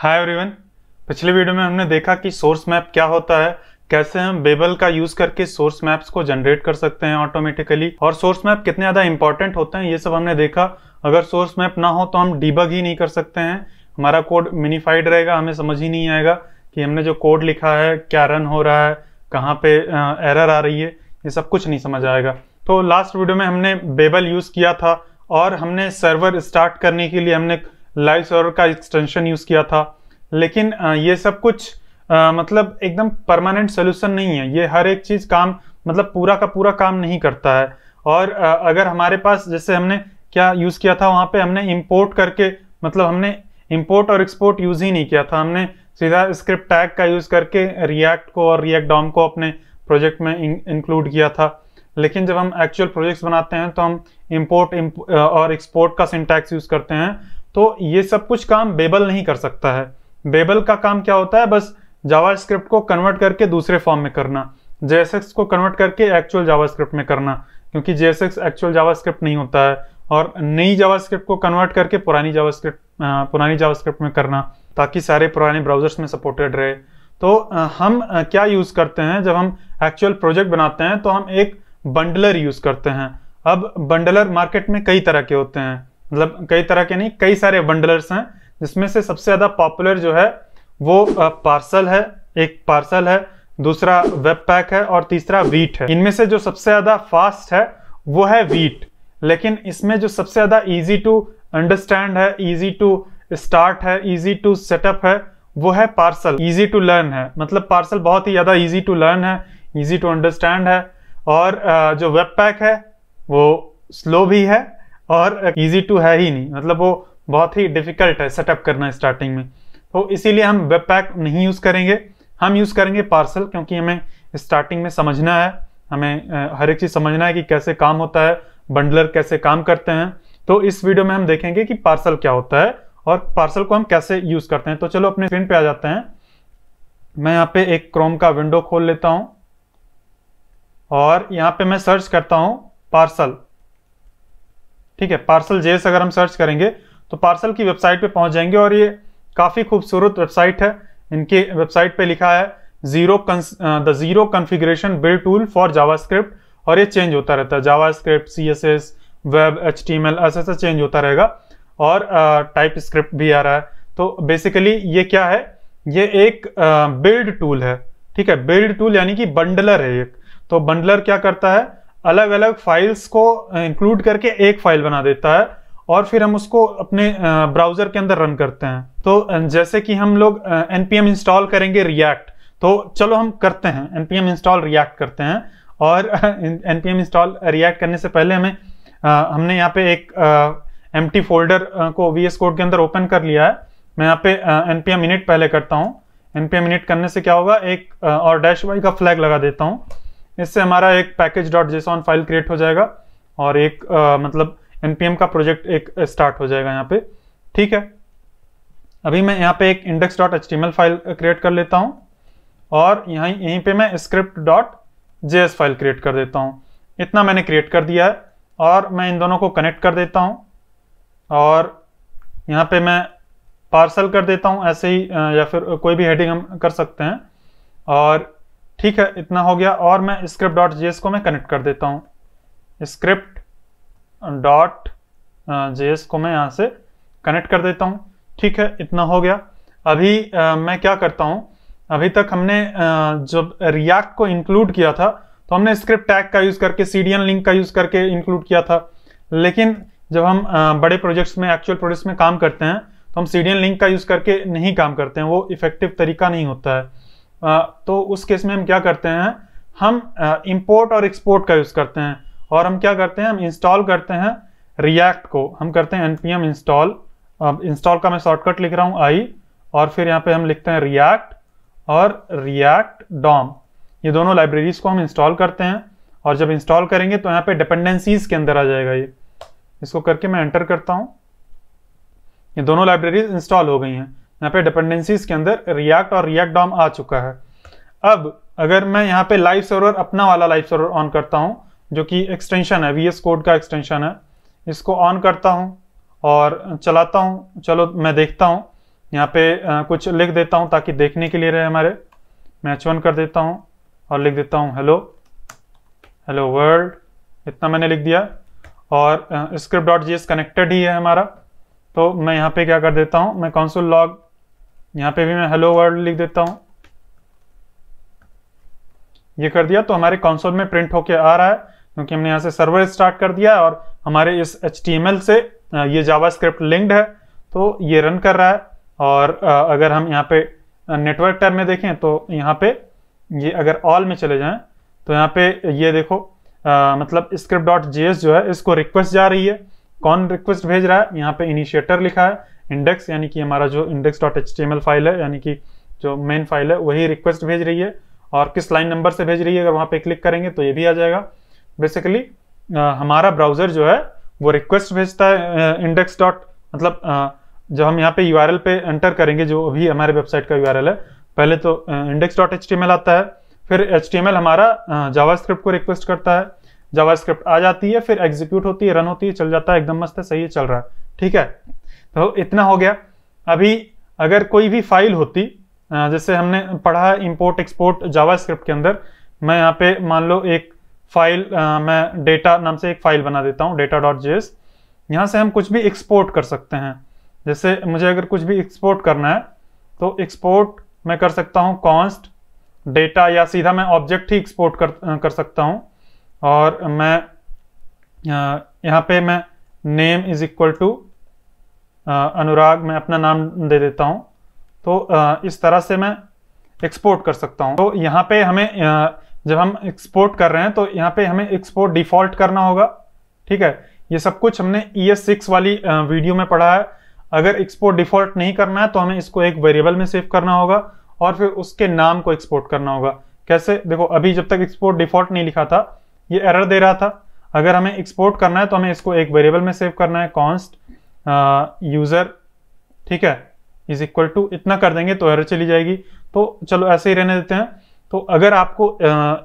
Hi everyone पिछले video में हमने देखा कि सोर्स मैप क्या होता है, कैसे हम बेबल का यूज़ करके सोर्स मैप्स को जनरेट कर सकते हैं ऑटोमेटिकली और सोर्स मैप कितने ज़्यादा इंपॉर्टेंट होते हैं, ये सब हमने देखा। अगर सोर्स मैप ना हो तो हम डीबग ही नहीं कर सकते हैं। हमारा कोड मिनीफाइड रहेगा, हमें समझ ही नहीं आएगा कि हमने जो कोड लिखा है, क्या रन हो रहा है, कहाँ पे एरर आ रही है, ये सब कुछ नहीं समझ आएगा। तो लास्ट वीडियो में हमने बेबल यूज़ किया था, और हमने सर्वर स्टार्ट करने के लिए हमने लाइव सर्वर का एक्सटेंशन यूज़ किया था। लेकिन ये सब कुछ आ, मतलब एकदम परमानेंट सोल्यूशन नहीं है। ये हर एक चीज़ काम मतलब पूरा का पूरा काम नहीं करता है। और आ, अगर हमारे पास जैसे हमने क्या यूज़ किया था वहाँ पे हमने इंपोर्ट करके मतलब हमने इंपोर्ट और एक्सपोर्ट यूज़ ही नहीं किया था। हमने सीधा स्क्रिप्ट टैग का यूज़ करके रिएक्ट को और रिएक्ट डॉम को अपने प्रोजेक्ट में इंक्लूड किया था। लेकिन जब हम एक्चुअल प्रोजेक्ट्स बनाते हैं तो हम इंपोर्ट और एक्सपोर्ट का सिंटैक्स यूज़ करते हैं। तो ये सब कुछ काम बेबल नहीं कर सकता है। बेबल का काम क्या होता है? बस जावा स्क्रिप्ट को कन्वर्ट करके दूसरे फॉर्म में करना। जेएसएक्स को कन्वर्ट करके एक्चुअल जावा स्क्रिप्ट में करना, क्योंकि जेएसएक्स एक्चुअल जावा स्क्रिप्ट नहीं होता है और नई जावा स्क्रिप्ट को कन्वर्ट करके पुरानी जावा स्क्रिप्ट पुरानी जावा स्क्रिप्ट में करना, ताकि सारे पुराने ब्राउजर्स में सपोर्टेड रहे। तो हम क्या यूज़ करते हैं? जब हम एक्चुअल प्रोजेक्ट बनाते हैं तो हम एक बंडलर यूज़ करते हैं। अब बंडलर मार्केट में कई तरह के होते हैं। मतलब कई तरह के नहीं, कई सारे बंडलर्स हैं, जिसमें से सबसे ज़्यादा पॉपुलर जो है, वो पार्सल है, एक पार्सल है, दूसरा वेब पैक है और तीसरा वीट है। इनमें से जो सबसे ज़्यादा फास्ट है, वो है वीट लेकिन इसमें जो सबसे ज़्यादा इजी टू अंडरस्टैंड है इजी टू स्टार्ट है इजी टू सेटअप है, वो है पार्सल इजी टू लर्न है। मतलब पार्सल बहुत ही ज़्यादा इजी टू लर्न है इजी टू अंडरस्टैंड है और जो वेब पैक है, वो स्लो भी है और इजी टू है ही नहीं। मतलब वो बहुत ही डिफ़िकल्ट है सेटअप करना स्टार्टिंग में। तो इसीलिए हम वेब पैक नहीं यूज़ करेंगे। हम यूज़ करेंगे पार्सल क्योंकि हमें स्टार्टिंग में समझना है। हमें हर एक चीज़ समझना है कि कैसे काम होता है बंडलर कैसे काम करते हैं। तो इस वीडियो में हम देखेंगे कि पार्सल क्या होता है और पार्सल को हम कैसे यूज़ करते हैं। तो चलो अपने स्क्रीन पे आ जाते हैं। मैं यहाँ पे एक क्रोम का विंडो खोल लेता हूँ। और यहाँ पे मैं सर्च करता हूँ पार्सल ठीक है पार्सल जेस अगर हम सर्च करेंगे तो पार्सल की वेबसाइट पे पहुँच जाएँगे और ये काफ़ी खूबसूरत वेबसाइट है। इनके वेबसाइट पे लिखा है zero the zero configuration build tool for JavaScript और ये चेंज होता रहता है। JavaScript C S S web H T ऐसा ऐसा चेंज होता रहेगा और टाइप uh, स्क्रिप्ट भी आ रहा है। तो बेसिकली ये क्या है? ये एक बिल्ड uh, टूल है। ठीक है बिल्ड टूल यानी कि बंडलर है एक। तो बंडलर क्या करता है? अलग अलग फाइल्स को इंक्लूड करके एक फ़ाइल बना देता है और फिर हम उसको अपने ब्राउज़र के अंदर रन करते हैं। तो जैसे कि हम लोग npm इंस्टॉल करेंगे रिएक्ट तो चलो हम करते हैं। npm इंस्टॉल रिएक्ट करते हैं और npm इंस्टॉल रिएक्ट करने से पहले हमें हमने यहाँ पे एक एम फोल्डर को वीएस कोड के अंदर ओपन कर लिया है। मैं यहाँ पे npm init पहले करता हूँ। npm init करने से क्या होगा? एक और डैश वाई का फ्लैग लगा देता हूँ। इससे हमारा एक package dot JSON file create हो जाएगा और एक आ, मतलब npm का प्रोजेक्ट एक स्टार्ट हो जाएगा यहाँ पे। ठीक है? अभी मैं यहाँ पे एक index dot H file create कर लेता हूँ और यहाँ यहीं पे मैं script dot J file create कर देता हूँ। इतना मैंने क्रिएट कर दिया है और मैं इन दोनों को कनेक्ट कर देता हूँ और यहाँ पे मैं पार्सल कर देता हूँ ऐसे ही या फिर कोई भी हेडिंग हम कर सकते हैं। और ठीक है इतना हो गया और मैं स्क्रिप्ट डॉट जेएस को मैं कनेक्ट कर देता हूँ। स्क्रिप्ट डॉट जेएस को मैं यहाँ से कनेक्ट कर देता हूँ। ठीक है इतना हो गया। अभी आ, मैं क्या करता हूँ अभी तक हमने जब रिएक्ट को इंक्लूड किया था तो हमने स्क्रिप्ट टैग का यूज़ करके सीडीएन लिंक का यूज़ करके इंक्लूड किया था। लेकिन जब हम आ, बड़े प्रोजेक्ट्स में एक्चुअल प्रोजेक्ट्स में काम करते हैं तो हम सीडीएन लिंक का यूज़ करके नहीं काम करते हैं। वो इफ़ेक्टिव तरीका नहीं होता है। आ, तो उस केस में हम क्या करते हैं? हम इंपोर्ट और एक्सपोर्ट का यूज़ करते हैं। और हम क्या करते हैं? हम इंस्टॉल करते हैं रिएक्ट को। हम करते हैं npm इंस्टॉल इंस्टॉल का मैं शॉर्टकट लिख रहा हूँ आई और फिर यहाँ पे हम लिखते हैं रिएक्ट और रिएक्ट डॉम ये दोनों लाइब्रेरीज को हम इंस्टॉल करते हैं। और जब इंस्टॉल करेंगे तो यहाँ पे डिपेंडेंसीज के अंदर आ जाएगा ये। इसको करके मैं एंटर करता हूँ। ये दोनों लाइब्रेरीज इंस्टॉल हो गई हैं। यहाँ पे डिपेंडेंसीज के अंदर रिएक्ट और रिएक्ट डॉम आ चुका है। अब अगर मैं यहाँ पे लाइव सर्वर अपना वाला लाइव सर्वर ऑन करता हूँ, जो कि एक्सटेंशन है वीएस कोड का एक्सटेंशन है, इसको ऑन करता हूँ और चलाता हूँ। चलो मैं देखता हूँ। यहाँ पे कुछ लिख देता हूँ ताकि देखने के लिए रहे हमारे। मैं एच कर देता हूँ और लिख देता हूँ हेलो हेलो वर्ल्ड इतना मैंने लिख दिया। और स्क्रिप्ट डॉट जी कनेक्टेड ही है हमारा। तो मैं यहाँ पे क्या कर देता हूँ? मैं कॉन्सोल लॉग यहाँ पे भी मैं हेलो वर्ल्ड लिख देता हूँ। ये कर दिया तो हमारे कंसोल में प्रिंट होके आ रहा है क्योंकि हमने यहाँ से सर्वर स्टार्ट कर दिया है और हमारे इस एच से ये जावा स्क्रिप्ट लिंक्ड है तो ये रन कर रहा है। और अगर हम यहाँ पे नेटवर्क टैब में देखें तो यहाँ पे ये अगर ऑल में चले जाएँ तो यहाँ पे ये देखो आ, मतलब स्क्रिप्ट डॉट जो है इसको रिक्वेस्ट जा रही है। कौन रिक्वेस्ट भेज रहा है? यहाँ पे इनिशिएटर लिखा है। इंडेक्स यानी कि हमारा जो इंडेक्स डॉट एच फ़ाइल है, यानी कि जो मेन फ़ाइल है, वही रिक्वेस्ट भेज रही है। और किस लाइन नंबर से भेज रही है, अगर वहाँ पे क्लिक करेंगे तो ये भी आ जाएगा। बेसिकली हमारा ब्राउज़र जो है, वो रिक्वेस्ट भेजता है इंडेक्स डॉट मतलब जब हम यहाँ पे यूआरएल पे एंटर करेंगे, जो अभी हमारे वेबसाइट का यूआरएल है, पहले तो इंडेक्स डॉट एच आता है, फिर एच हमारा जावा स्क्रिप्ट को रिक्वेस्ट करता है। जावा स्क्रिप्ट आ जाती है, फिर एग्जीक्यूट होती है रन होती है, चल जाता है, एकदम मस्त है, सही है, चल रहा है। ठीक है? तो इतना हो गया। अभी अगर कोई भी फ़ाइल होती जैसे हमने पढ़ा है इंपोर्ट एक्सपोर्ट जावा स्क्रिप्ट के अंदर, मैं यहाँ पे मान लो एक फ़ाइल मैं डेटा नाम से एक फ़ाइल बना देता हूँ डेटा डॉट जे यहाँ से हम कुछ भी एक्सपोर्ट कर सकते हैं। जैसे मुझे अगर कुछ भी एक्सपोर्ट करना है तो एक्सपोर्ट मैं कर सकता हूँ कॉन्स्ट डेटा या सीधा मैं ऑब्जेक्ट ही एक्सपोर्ट कर कर सकता हूँ। और मैं यहाँ पे मैं name is equal to Anurag, मैं अपना नाम दे देता हूँ। तो इस तरह से मैं एक्सपोर्ट कर सकता हूँ। तो यहाँ पे हमें जब हम एक्सपोर्ट कर रहे हैं तो यहाँ पे हमें एक्सपोर्ट डिफ़ॉल्ट करना होगा। ठीक है? ये सब कुछ हमने ई एस सिक्स वाली वीडियो में पढ़ा है। अगर एक्सपोर्ट डिफ़ॉल्ट नहीं करना है तो हमें इसको एक वेरिएबल में सेव करना होगा और फिर उसके नाम को एक्सपोर्ट करना होगा। कैसे? देखो, अभी जब तक एक्सपोर्ट डिफ़ॉल्ट नहीं लिखा था, ये एरर दे रहा था। अगर हमें एक्सपोर्ट करना है तो हमें इसको एक वेरिएबल में सेव करना है कॉन्स्ट यूज़र ठीक है इज़ इक्वल टू इतना कर देंगे तो एरर चली जाएगी। तो चलो ऐसे ही रहने देते हैं। तो अगर आपको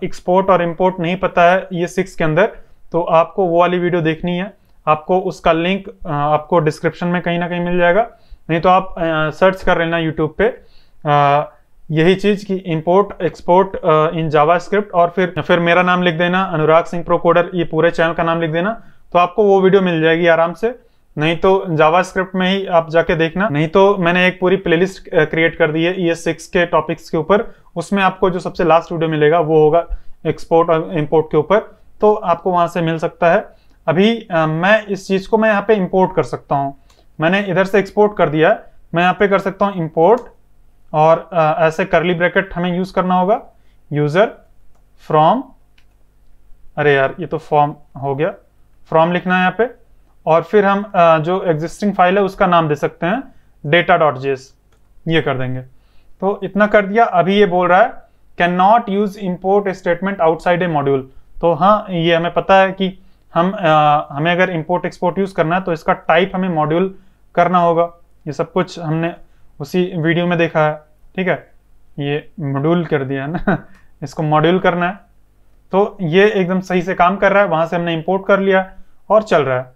एक्सपोर्ट और इम्पोर्ट नहीं पता है ये सिक्स के अंदर तो आपको वो वाली वीडियो देखनी है। आपको उसका लिंक आपको डिस्क्रिप्शन में कहीं ना कहीं मिल जाएगा। नहीं तो आप सर्च कर लेना यूट्यूब पे। आ, यही चीज़ कि import export in Java script और फिर फिर मेरा नाम लिख देना। अनुराग सिंह प्रोकोडर ये पूरे चैनल का नाम लिख देना। तो आपको वो वीडियो मिल जाएगी आराम से। नहीं तो जावा स्क्रिप्ट में ही आप जाके देखना। नहीं तो मैंने एक पूरी प्लेलिस्ट क्रिएट कर दी है ईएस सिक्स के टॉपिक्स के ऊपर। उसमें आपको जो सबसे लास्ट वीडियो मिलेगा वो होगा एक्सपोर्ट और इम्पोर्ट के ऊपर। तो आपको वहाँ से मिल सकता है। अभी आ, मैं इस चीज़ को मैं यहाँ पे इम्पोर्ट कर सकता हूँ। मैंने इधर से एक्सपोर्ट कर दिया मैं यहाँ पे कर सकता हूँ इम्पोर्ट और आ, ऐसे करली ब्रैकेट हमें यूज़ करना होगा। यूज़र फ्रॉम अरे यार ये तो फॉर्म हो गया। फ्रॉम लिखना है यहाँ पे। और फिर हम जो एग्जिस्टिंग फ़ाइल है उसका नाम दे सकते हैं डेटा डॉट जेस ये कर देंगे। तो इतना कर दिया अभी ये बोल रहा है can not use import statement outside a module तो हाँ ये हमें पता है कि हम आ, हमें अगर इम्पोर्ट एक्सपोर्ट यूज़ करना है तो इसका टाइप हमें मॉड्यूल करना होगा। ये सब कुछ हमने उसी वीडियो में देखा है ठीक है? ये मॉड्यूल कर दिया है ना? इसको मॉड्यूल करना है। तो ये एकदम सही से काम कर रहा है वहाँ से हमने इम्पोर्ट कर लिया और चल रहा है।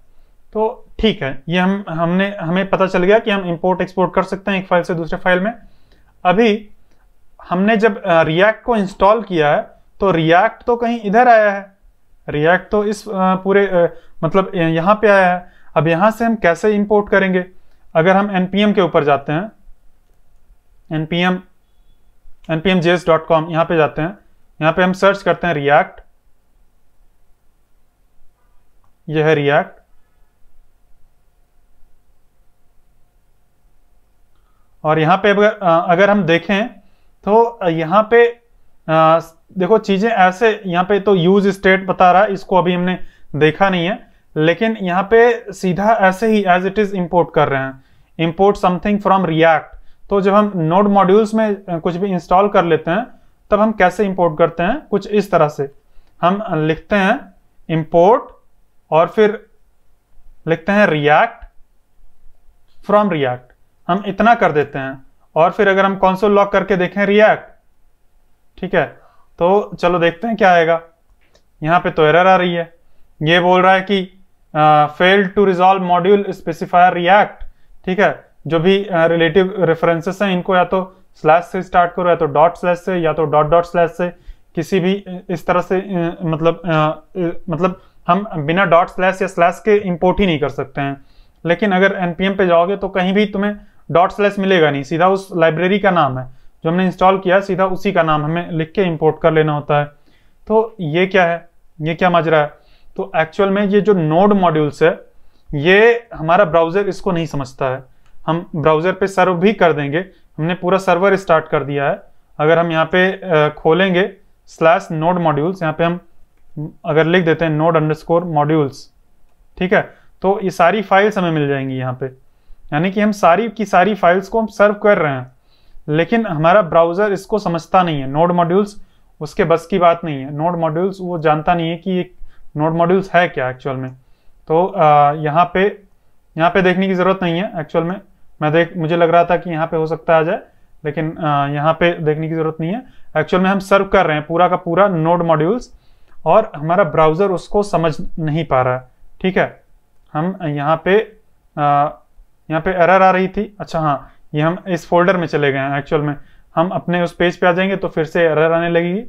तो ठीक है, ये हम, हमने, हमें पता चल गया कि हम इंपोर्ट एक्सपोर्ट कर सकते हैं एक फ़ाइल से दूसरे फ़ाइल में। अभी हमने जब रिएक्ट को इंस्टॉल किया है तो रिएक्ट तो कहीं इधर आया है। रिएक्ट तो इस पूरे मतलब यहाँ पे आया है। अब यहाँ से हम कैसे इंपोर्ट करेंगे? अगर हम npm के ऊपर जाते हैं, npm npmjs डॉट कॉम यहाँ पे जाते हैं। यहाँ पे हम सर्च करते हैं रिएक्ट यह है रिएक्ट और यहाँ पे अगर हम देखें तो यहाँ पे देखो चीज़ें ऐसे, यहाँ पे तो यूज़ स्टेट बता रहा है इसको अभी हमने देखा नहीं है, लेकिन यहाँ पे सीधा ऐसे ही एज इट इज़ इम्पोर्ट कर रहे हैं। इम्पोर्ट समथिंग फ्रॉम रिएक्ट तो जब हम नोड मॉड्यूल्स में कुछ भी इंस्टॉल कर लेते हैं, तब हम कैसे इम्पोर्ट करते हैं? कुछ इस तरह से। हम लिखते हैं इम्पोर्ट और फिर लिखते हैं रिएक्ट फ्रॉम रिएक्ट हम इतना कर देते हैं। और फिर अगर हम कॉन्सोल लॉक करके देखें रिएक्ट ठीक है? तो चलो देखते हैं क्या आएगा। यहाँ पे तो एरर आ रही है। ये बोल रहा है कि fail to resolve module specifier React ठीक है? जो भी रिलेटिव uh, रेफरेंसेस हैं इनको या तो स्लैश से स्टार्ट करो या तो डॉट स्लैश से या तो डॉट डॉट स्लैश से किसी भी इस तरह से मतलब uh, मतलब हम बिना डॉट स्लैश या स्लैश के इंपोर्ट ही नहीं कर सकते हैं। लेकिन अगर एनपीएम पे जाओगे तो कहीं भी तुम्हें डॉट स्लैश मिलेगा नहीं। सीधा उस लाइब्रेरी का नाम है। जो हमने इंस्टॉल किया, सीधा उसी का नाम हमें लिख के इम्पोर्ट कर लेना होता है। तो ये क्या है? ये क्या मजरा है? तो एक्चुअल में ये जो नोड मॉड्यूल्स है, ये हमारा ब्राउज़र इसको नहीं समझता है। हम ब्राउज़र पे सर्व भी कर देंगे। हमने पूरा सर्वर स्टार्ट कर दिया है। अगर हम यहाँ पे खोलेंगे स्लैश नोड मॉड्यूल्स यहाँ पे हम अगर लिख देते हैं नोड अंडरस्कोर मॉड्यूल्स ठीक है? तो ये सारी फाइल्स हमें मिल जाएँगी यहाँ पे। यानी कि हम सारी की सारी फाइल्स को हम सर्व कर रहे हैं, लेकिन हमारा ब्राउज़र इसको समझता नहीं है। नोड मॉड्यूल्स उसके बस की बात नहीं है। नोड मॉड्यूल्स वो जानता नहीं है कि ये नोड मॉड्यूल्स है क्या एक्चुअल में। तो यहाँ पे यहाँ पे देखने की ज़रूरत नहीं है एक्चुअल में। मैं देख, मुझे लग रहा था कि यहाँ पे हो सकता आ जाए, लेकिन यहाँ पे देखने की ज़रूरत नहीं है। एक्चुअल में हम सर्व कर रहे हैं पूरा का पूरा नोड मॉड्यूल्स और हमारा ब्राउज़र उसको समझ नहीं पा रहा है। ठीक है? हम यहाँ पे यहाँ पे एरर आ रही थी। अच्छा हाँ ये हम इस फोल्डर में चले गए हैं एक्चुअल में। हम अपने उस पेज पे आ जाएँगे तो फिर से एरर आने लगेगी।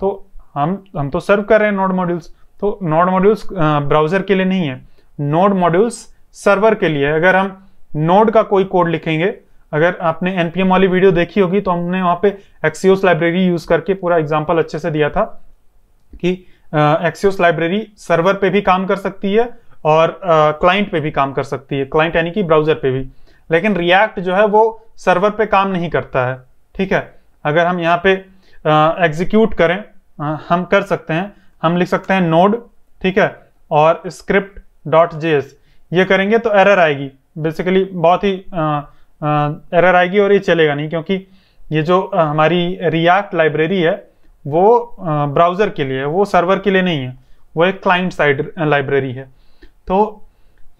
तो हम हम तो सर्व कर रहे हैं नोड मॉड्यूल्स तो नोड मॉड्यूल्स ब्राउज़र के लिए नहीं है। नोड मॉड्यूल्स सर्वर के लिए अगर हम नोड का कोई कोड लिखेंगे, अगर आपने एनपीएम वाली वीडियो देखी होगी तो हमने वहाँ पे एक्सियोस लाइब्रेरी यूज़ करके पूरा एग्ज़ाम्पल अच्छे से दिया था कि एक्सियोस लाइब्रेरी सर्वर पे भी काम कर सकती है। और क्लाइंट पे भी काम कर सकती है क्लाइंट यानी कि ब्राउज़र पे भी। लेकिन रिएक्ट जो है वो सर्वर पे काम नहीं करता है ठीक है? अगर हम यहाँ पे एग्जीक्यूट करें आ, हम कर सकते हैं हम लिख सकते हैं नोड ठीक है? और स्क्रिप्ट डॉट जेएस ये करेंगे तो एरर आएगी। बेसिकली बहुत ही एरर आएगी और ये चलेगा नहीं क्योंकि ये जो हमारी रिएक्ट लाइब्रेरी है वो ब्राउज़र के लिए है वो सर्वर के लिए नहीं है वो एक क्लाइंट साइड लाइब्रेरी है। तो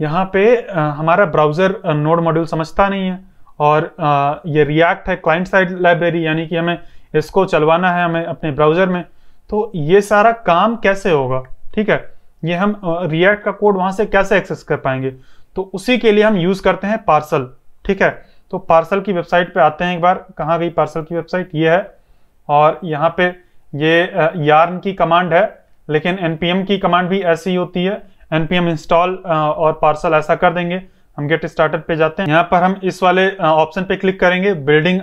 यहाँ पे हमारा ब्राउज़र नोड मॉड्यूल समझता नहीं है और ये रिएक्ट है क्लाइंट साइड लाइब्रेरी यानी कि हमें इसको चलवाना है हमें अपने ब्राउज़र में। तो ये सारा काम कैसे होगा? ठीक है, ये हम रिएक्ट का कोड वहाँ से कैसे एक्सेस कर पाएँगे? तो उसी के लिए हम यूज़ करते हैं पार्सल ठीक है? तो पार्सल की वेबसाइट पे आते हैं एक बार। कहाँ गई पार्सल की वेबसाइट ये है और यहाँ पे ये यार्न की कमांड है, लेकिन npm की कमांड भी ऐसी होती है npm इंस्टॉल और पार्सल ऐसा कर देंगे। हम गेट स्टार्टेड पे जाते हैं। यहाँ पर हम इस वाले ऑप्शन पे क्लिक करेंगे building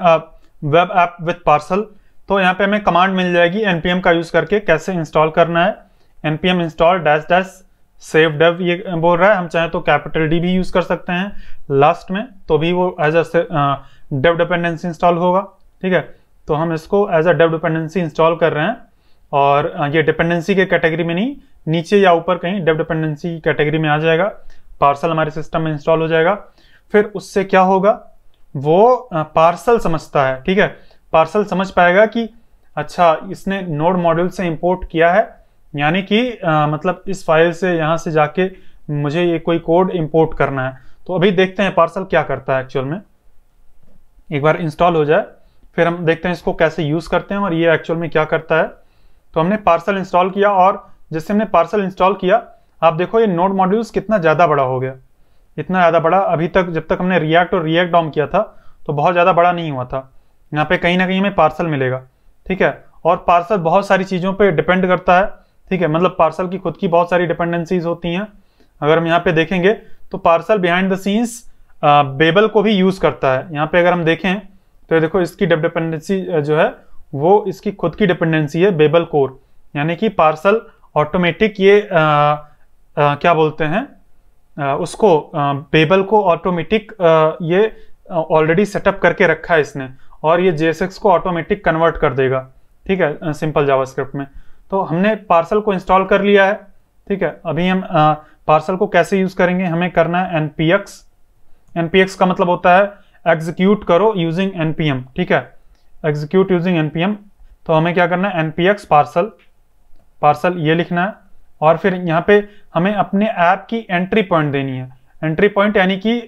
web app with Parcel तो यहाँ पे हमें कमांड मिल जाएगी npm का यूज़ करके, कैसे इंस्टॉल करना है। Npm install dash dash save dev ये बोल रहा है। हम चाहें तो कैपिटल डी भी यूज़ कर सकते हैं। लास्ट में तो भी वो as a dev dependency install होगा। ठीक है? तो हम इसको as a dev dependency install कर रहे हैं। और ये डिपेंडेंसी के कैटेगरी में नहीं नीचे या ऊपर कहीं डेव डिपेंडेंसी कैटेगरी में आ जाएगा पार्सल हमारे सिस्टम में इंस्टॉल हो जाएगा। फिर उससे क्या होगा? वो पार्सल समझता है ठीक है? पार्सल समझ पाएगा कि अच्छा इसने नोड मॉड्यूल से इंपोर्ट किया है यानी कि आ, मतलब इस फ़ाइल से यहाँ से जाके मुझे ये कोई कोड इंपोर्ट करना है। तो अभी देखते हैं पार्सल क्या करता है एक्चुअल में। एक बार इंस्टॉल हो जाए फिर हम देखते हैं इसको कैसे यूज़ करते हैं और ये एक्चुअल में क्या करता है। तो हमने पार्सल इंस्टॉल किया और जैसे हमने पार्सल इंस्टॉल किया, आप देखो ये नोड मॉड्यूल्स कितना ज़्यादा बड़ा हो गया। इतना ज़्यादा बड़ा अभी तक जब तक हमने रिएक्ट और रिएक्ट डॉम किया था तो बहुत ज़्यादा बड़ा नहीं हुआ था। यहाँ पे कहीं ना कहीं हमें पार्सल मिलेगा, ठीक है? और पार्सल बहुत सारी चीज़ों पे डिपेंड करता है, ठीक है? मतलब पार्सल की खुद की बहुत सारी डिपेंडेंसीज होती हैं। अगर हम यहाँ पे देखेंगे तो Parcel behind the scenes Babel को भी यूज़ करता है। यहाँ पे अगर हम देखें तो देखो इसकी डिपेंडेंसी जो है वो इसकी खुद की डिपेंडेंसी है बेबल कोर यानी कि पार्सल ऑटोमेटिक ये आ, आ, क्या बोलते हैं? आ, उसको आ, बेबल को ऑटोमेटिक ये ऑलरेडी सेटअप करके रखा है इसने। और ये जेएसएक्स को ऑटोमेटिक कन्वर्ट कर देगा। ठीक है सिंपल जावास्क्रिप्ट में। तो हमने पार्सल को इंस्टॉल कर लिया है। ठीक है अभी हम पार्सल को कैसे यूज़ करेंगे? हमें करना है एनपीएक्स एनपीएक्स का मतलब होता है एग्जीक्यूट करो यूजिंग एनपीएम ठीक है एग्जीक्यूट यूजिंग एनपीएम तो हमें क्या करना है? एनपीएक्स पार्सल पार्सल ये लिखना है। और फिर यहाँ पे हमें अपने ऐप की एंट्री पॉइंट देनी है। एंट्री पॉइंट यानी कि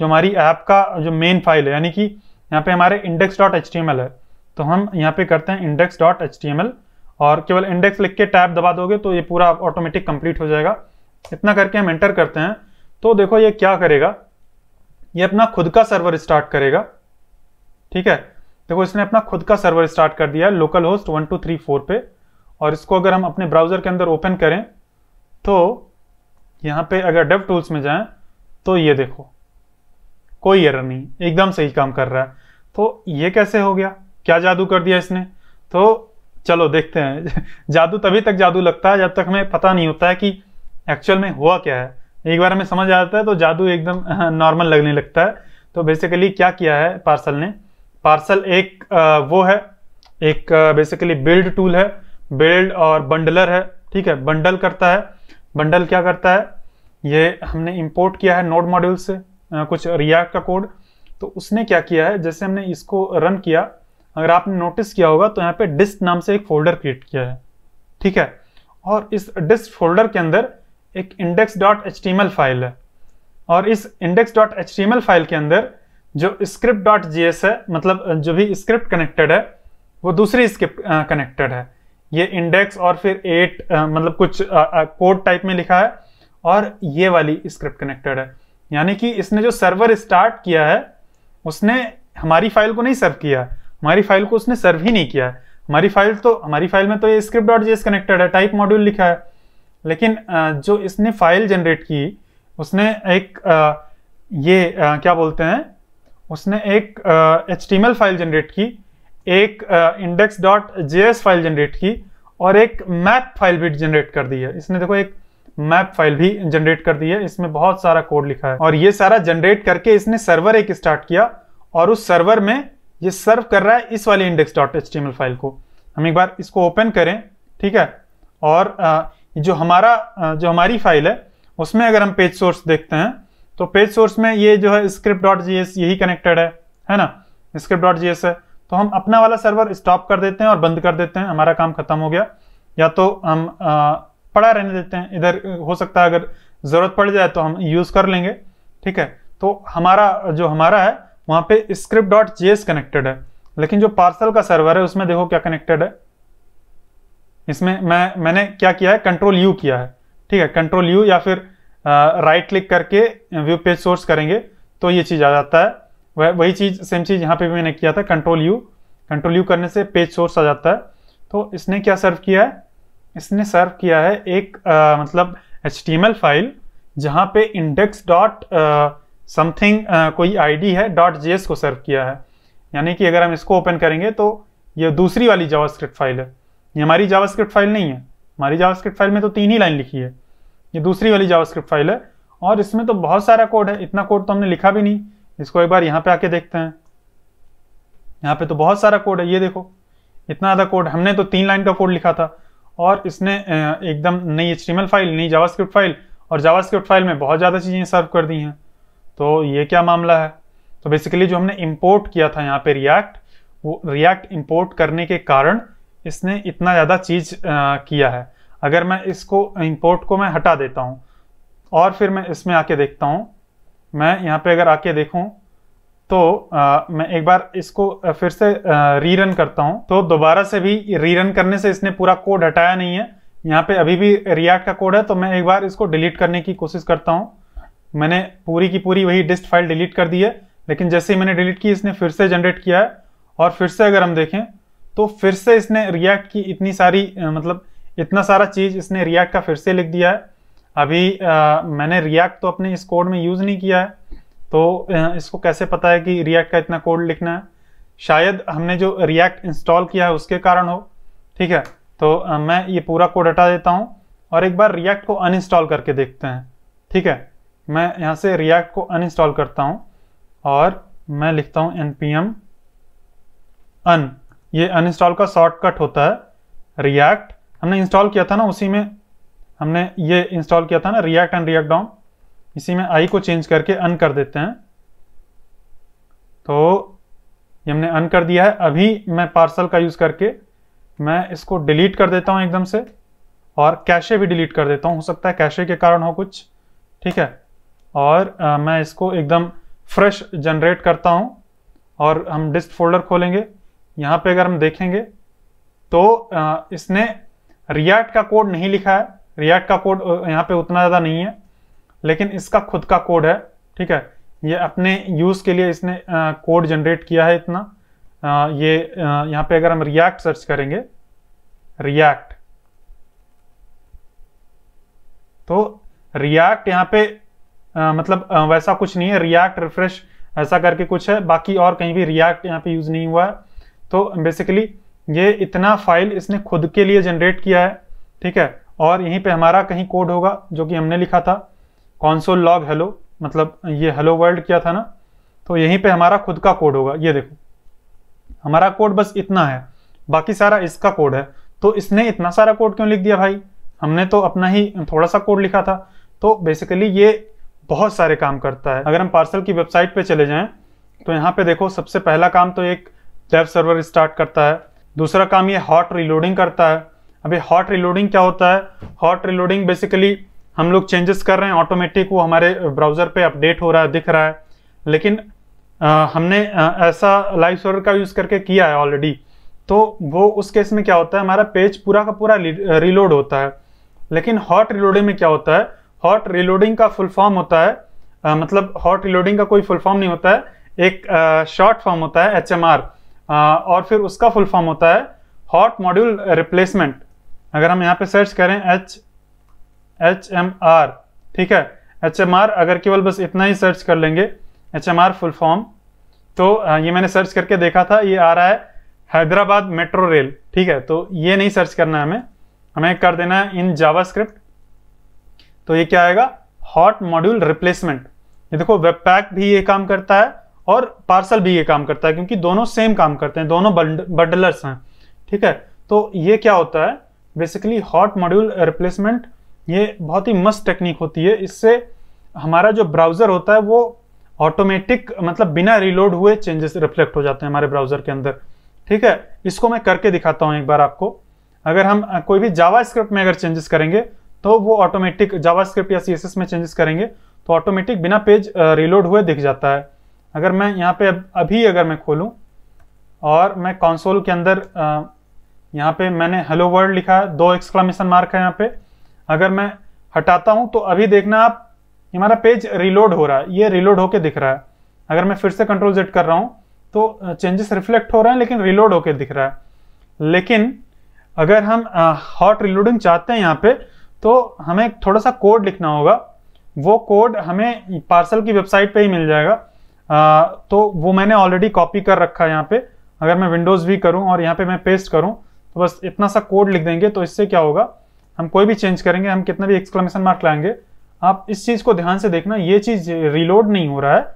जो हमारी ऐप का जो मेन फ़ाइल है, यानी कि यहाँ पे हमारे इंडेक्स डॉट एच है। तो हम यहाँ पे करते हैं इंडेक्स डॉट एच और केवल इंडेक्स लिख के टैब दबा दोगे तो ये पूरा ऑटोमेटिक कंप्लीट हो जाएगा। इतना करके हम एंटर करते हैं। तो देखो ये क्या करेगा? ये अपना खुद का सर्वर स्टार्ट करेगा। ठीक है? देखो, इसने अपना खुद का सर्वर स्टार्ट कर दिया local host one two three four पे। और इसको अगर हम अपने ब्राउज़र के अंदर ओपन करें तो यहाँ पे अगर डेव टूल्स में जाएँ तो ये देखो, कोई एरर नहीं, एकदम सही काम कर रहा है। तो ये कैसे हो गया? क्या जादू कर दिया इसने? तो चलो, देखते हैं। जादू तभी तक जादू लगता है जब तक हमें पता नहीं होता है कि एक्चुअल में हुआ क्या है। एक बार हमें समझ आता है तो जादू एकदम नॉर्मल लगने लगता है। तो बेसिकली क्या किया है पार्सल ने? पार्सल एक वो है, एक बेसिकली बिल्ड टूल है बिल्ड और बंडलर है, ठीक है बंडल करता है। बंडल क्या करता है? ये हमने इंपोर्ट किया है नोड मॉड्यूल से कुछ रिएक्ट का कोड तो उसने क्या किया है? जैसे हमने इसको रन किया, अगर आपने नोटिस किया होगा तो यहाँ पे डिस्क नाम से एक फोल्डर क्रिएट किया है, ठीक है? और इस डिस्क फोल्डर के अंदर एक इंडेक्स डॉट एच फ़ाइल है। और इस इंडेक्स डॉट एच फ़ाइल के अंदर जो स्क्रिप्ट डॉट जी है मतलब जो भी स्क्रिप्ट कनेक्टेड है, वो दूसरी स्क्रिप्ट कनेक्टेड है। ये इंडेक्स और फिर एट मतलब कुछ कोड टाइप में लिखा है और ये वाली स्क्रिप्ट कनेक्टेड है। यानी कि इसने जो सर्वर स्टार्ट किया है, उसने हमारी फ़ाइल को नहीं सर्व किया। हमारी फ़ाइल को उसने सर्व ही नहीं किया। है हमारी फ़ाइल तो हमारी फ़ाइल में तो ये स्क्रिप्ट डॉट जी कनेक्टेड है टाइप मॉड्यूल लिखा है। लेकिन जो इसने फ़ाइल जनरेट की, उसने एक ये क्या बोलते हैं? उसने एक एच uh, फ़ाइल जनरेट की एक index dot JS file generate की और एक मैप फ़ाइल भी जनरेट कर दी है। इसने देखो एक मैप फ़ाइल भी जनरेट कर दी है। इसमें बहुत सारा कोड लिखा है। और ये सारा जनरेट करके इसने सर्वर एक स्टार्ट किया और उस सर्वर में ये सर्व कर रहा है इस वाली इंडेक्स डॉट एचटीएमएल फ़ाइल को। हम एक बार इसको ओपन करें ठीक है? और जो हमारा जो हमारी फ़ाइल है उसमें अगर हम पेज सोर्स देखते हैं तो पेज सोर्स में ये जो है स्क्रिप्ट डॉट जी यही कनेक्टेड है है ना? स्क्रिप्ट डॉट जी है। तो हम अपना वाला सर्वर स्टॉप कर देते हैं और बंद कर देते हैं। हमारा काम खत्म हो गया। या तो हम आ, पड़ा रहने देते हैं। इधर हो सकता है अगर ज़रूरत पड़ जाए तो हम यूज़ कर लेंगे। ठीक है? तो हमारा जो हमारा है वहाँ पे स्क्रिप्ट डॉट जी कनेक्टेड है। लेकिन जो पार्सल का सर्वर है उसमें देखो क्या कनेक्टेड है। इसमें मैं मैंने क्या किया है? कंट्रोल यू किया है। ठीक है? कंट्रोल यू या फिर राइट क्लिक करके व्यू पेज सोर्स करेंगे तो ये चीज़ आ जाता है। वह वही चीज़ सेम चीज़ यहाँ पे भी मैंने किया था कंट्रोल यू कंट्रोल यू करने से पेज सोर्स आ जाता है। तो इसने क्या सर्व किया है? इसने सर्व किया है एक आ, मतलब एचटीएमएल फ़ाइल जहाँ पे इंडेक्स डॉट समथिंग कोई आईडी है डॉट जे को सर्व किया है। यानी कि अगर हम इसको ओपन करेंगे तो ये दूसरी वाली जावास्क्रिप्ट फ़ाइल है। ये हमारी जावास्क्रिप्ट फ़ाइल नहीं है। हमारी जावास्क्रिप्ट फ़ाइल में तो तीन ही लाइन लिखी है। ये दूसरी वाली जावास्क्रिप्ट फ़ाइल है। और इसमें तो बहुत सारा कोड है, इतना कोड तो हमने लिखा भी नहीं। इसको एक बार यहाँ पे आके देखते हैं। यहाँ पे तो बहुत सारा कोड है, ये देखो। इतना ज़्यादा कोड, हमने तो तीन लाइन का कोड लिखा था। और इसने एकदम नई एच फ़ाइल, नई जावास्क्रिप्ट फ़ाइल, और जावास्क्रिप्ट फ़ाइल में बहुत ज़्यादा चीज़ें सर्व कर दी हैं। तो ये क्या मामला है? तो बेसिकली जो हमने इम्पोर्ट किया था यहाँ पे रिएक्ट वो रिएक्ट इम्पोर्ट करने के कारण इसने इतना ज़्यादा चीज़ किया है। अगर मैं इसको इंपोर्ट को मैं हटा देता हूँ और फिर मैं इसमें आके देखता हूँ मैं यहाँ पे अगर आके देखूँ तो आ, मैं एक बार इसको फिर से रीरन करता हूँ। तो दोबारा से भी रीरन करने से इसने पूरा कोड हटाया नहीं है। यहाँ पे अभी भी रिएक्ट का कोड है तो मैं एक बार इसको डिलीट करने की कोशिश करता हूँ। मैंने पूरी की पूरी वही डिस्ट फ़ाइल डिलीट कर दी है लेकिन जैसे ही मैंने डिलीट की इसने फिर से जनरेट किया है। और फिर से अगर हम देखें तो फिर से इसने रिएक्ट की इतनी सारी मतलब इतना सारा चीज़ इसने रिएक्ट का फिर से लिख दिया है। अभी आ, मैंने रिएक्ट तो अपने इस कोड में यूज़ नहीं किया है। तो इसको कैसे पता है कि रिएक्ट का इतना कोड लिखना है? शायद हमने जो रिएक्ट इंस्टॉल किया है उसके कारण हो। ठीक है? तो आ, मैं ये पूरा कोड हटा देता हूँ और एक बार रिएक्ट को अनइंस्टॉल करके देखते हैं। ठीक है? मैं यहाँ से रिएक्ट को अनइंस्टॉल करता हूँ और मैं लिखता हूँ एनपीएम अन ये अनइंस्टॉल का शॉर्टकट होता है। रिएक्ट हमने इंस्टॉल किया था ना उसी में हमने ये इंस्टॉल किया था ना रिएक्ट एंड रिएक्ट डाउन इसी में आई को चेंज करके अन कर देते हैं। तो ये हमने अन कर दिया है। अभी मैं पार्सल का यूज़ करके मैं इसको डिलीट कर देता हूँ एकदम से और कैशे भी डिलीट कर देता हूँ। हो सकता है कैशे के कारण हो कुछ ठीक है? और आ, मैं इसको एकदम फ्रेश जनरेट करता हूँ और हम डिस्क फोल्डर खोलेंगे। यहाँ पे अगर हम देखेंगे तो आ, इसने रिएक्ट का कोड नहीं लिखा है। रिएक्ट का कोड यहाँ पे उतना ज़्यादा नहीं है। लेकिन इसका खुद का कोड है ठीक है? ये अपने यूज़ के लिए इसने कोड जनरेट किया है इतना। आ, ये यहाँ पे अगर हम रिएक्ट सर्च करेंगे रिएक्ट तो रिएक्ट यहाँ पे आ, मतलब आ, वैसा कुछ नहीं है। रिएक्ट रिफ्रेश ऐसा करके कुछ है। बाकी और कहीं भी रिएक्ट यहाँ पे यूज़ नहीं हुआ है। तो बेसिकली ये इतना फ़ाइल इसने खुद के लिए जनरेट किया है, ठीक है? और यहीं पे हमारा कहीं कोड होगा जो कि हमने लिखा था कॉन्सोल लॉग हेलो मतलब ये हेलो वर्ल्ड किया था ना? तो यहीं पे हमारा खुद का कोड होगा, ये देखो। हमारा कोड बस इतना है, बाकी सारा इसका कोड है। तो इसने इतना सारा कोड क्यों लिख दिया भाई? हमने तो अपना ही थोड़ा सा कोड लिखा था। तो बेसिकली ये बहुत सारे काम करता है। अगर हम पार्सल की वेबसाइट पे चले जाएँ तो यहाँ पे देखो, सबसे पहला काम तो एक वेब सर्वर स्टार्ट करता है। दूसरा काम ये हॉट रिलोडिंग करता है। अभी हॉट रिलोडिंग क्या होता है? हॉट रिलोडिंग बेसिकली हम लोग चेंजेस कर रहे हैं ऑटोमेटिक वो हमारे ब्राउज़र पे अपडेट हो रहा है दिख रहा है। लेकिन आ, हमने आ, ऐसा लाइव सर्वर का यूज़ करके किया है ऑलरेडी तो वो उस केस में क्या होता है? हमारा पेज पूरा का पूरा रिलोड होता है। लेकिन हॉट रिलोडिंग में क्या होता है? हॉट रिलोडिंग का फुल फॉर्म होता है। आ, मतलब हॉट रिलोडिंग का कोई फुल फॉर्म नहीं होता है। एक शॉर्ट फॉर्म होता है एचएमआर और फिर उसका फुल फॉर्म होता है हॉट मॉड्यूल रिप्लेसमेंट अगर हम यहाँ पे सर्च करें एच एच एम आर ठीक है? एच एम आर अगर केवल बस इतना ही सर्च कर लेंगे H M R full form तो ये मैंने सर्च करके देखा था, ये आ रहा है हैदराबाद मेट्रो रेल ठीक है? तो ये नहीं सर्च करना है हमें। हमें कर देना है इन जावा स्क्रिप्ट तो ये क्या आएगा? हॉट मॉड्यूल रिप्लेसमेंट ये देखो वेब पैक भी ये काम करता है और पार्सल भी ये काम करता है, क्योंकि दोनों सेम काम करते हैं, दोनों बंडलर्स हैं, ठीक है? तो ये क्या होता है? बेसिकली हॉट मॉड्यूल रिप्लेसमेंट ये बहुत ही मस्त टेक्निक होती है। इससे हमारा जो ब्राउज़र होता है, वो ऑटोमेटिक मतलब बिना रिलोड हुए चेंजेस रिफ्लेक्ट हो जाते हैं हमारे ब्राउज़र के अंदर, ठीक है? इसको मैं करके दिखाता हूँ एक बार आपको। अगर हम कोई भी जावा स्क्रिप्ट में अगर चेंजेस करेंगे तो वो ऑटोमेटिक जावा स्क्रिप्ट या सीएसएस में चेंजेस करेंगे तो ऑटोमेटिक बिना पेज रिलोड हुए दिख जाता है। अगर मैं यहाँ पे अभी अगर मैं खोलूँ, और मैं कॉन्सोल के अंदर यहाँ पे मैंने हेलो वर्ल्ड लिखा है, दो एक्सक्लामेशन मार्क है यहाँ पे। अगर मैं हटाता हूँ तो अभी देखना आप हमारा पेज रिलोड हो रहा है, ये रिलोड होके दिख रहा है। अगर मैं फिर से कंट्रोल जेट कर रहा हूँ तो चेंजेस रिफ्लेक्ट हो रहे हैं, लेकिन रिलोड होके दिख रहा है। लेकिन, अगर हम हॉट रिलोडिंग चाहते हैं यहाँ पे तो हमें थोड़ा सा कोड लिखना होगा। वो कोड हमें पार्सल की वेबसाइट पे ही मिल जाएगा। आ, तो वो मैंने ऑलरेडी कॉपी कर रखा है यहाँ पे। अगर मैं विंडोज़ भी करूँ और यहाँ पे मैं पेस्ट करूँ तो बस इतना सा कोड लिख देंगे तो इससे क्या होगा? हम कोई भी चेंज करेंगे हम कितना भी एक्सक्लेमेशन मार्क लाएँगे आप इस चीज़ को ध्यान से देखना ये चीज़ रिलोड नहीं हो रहा है।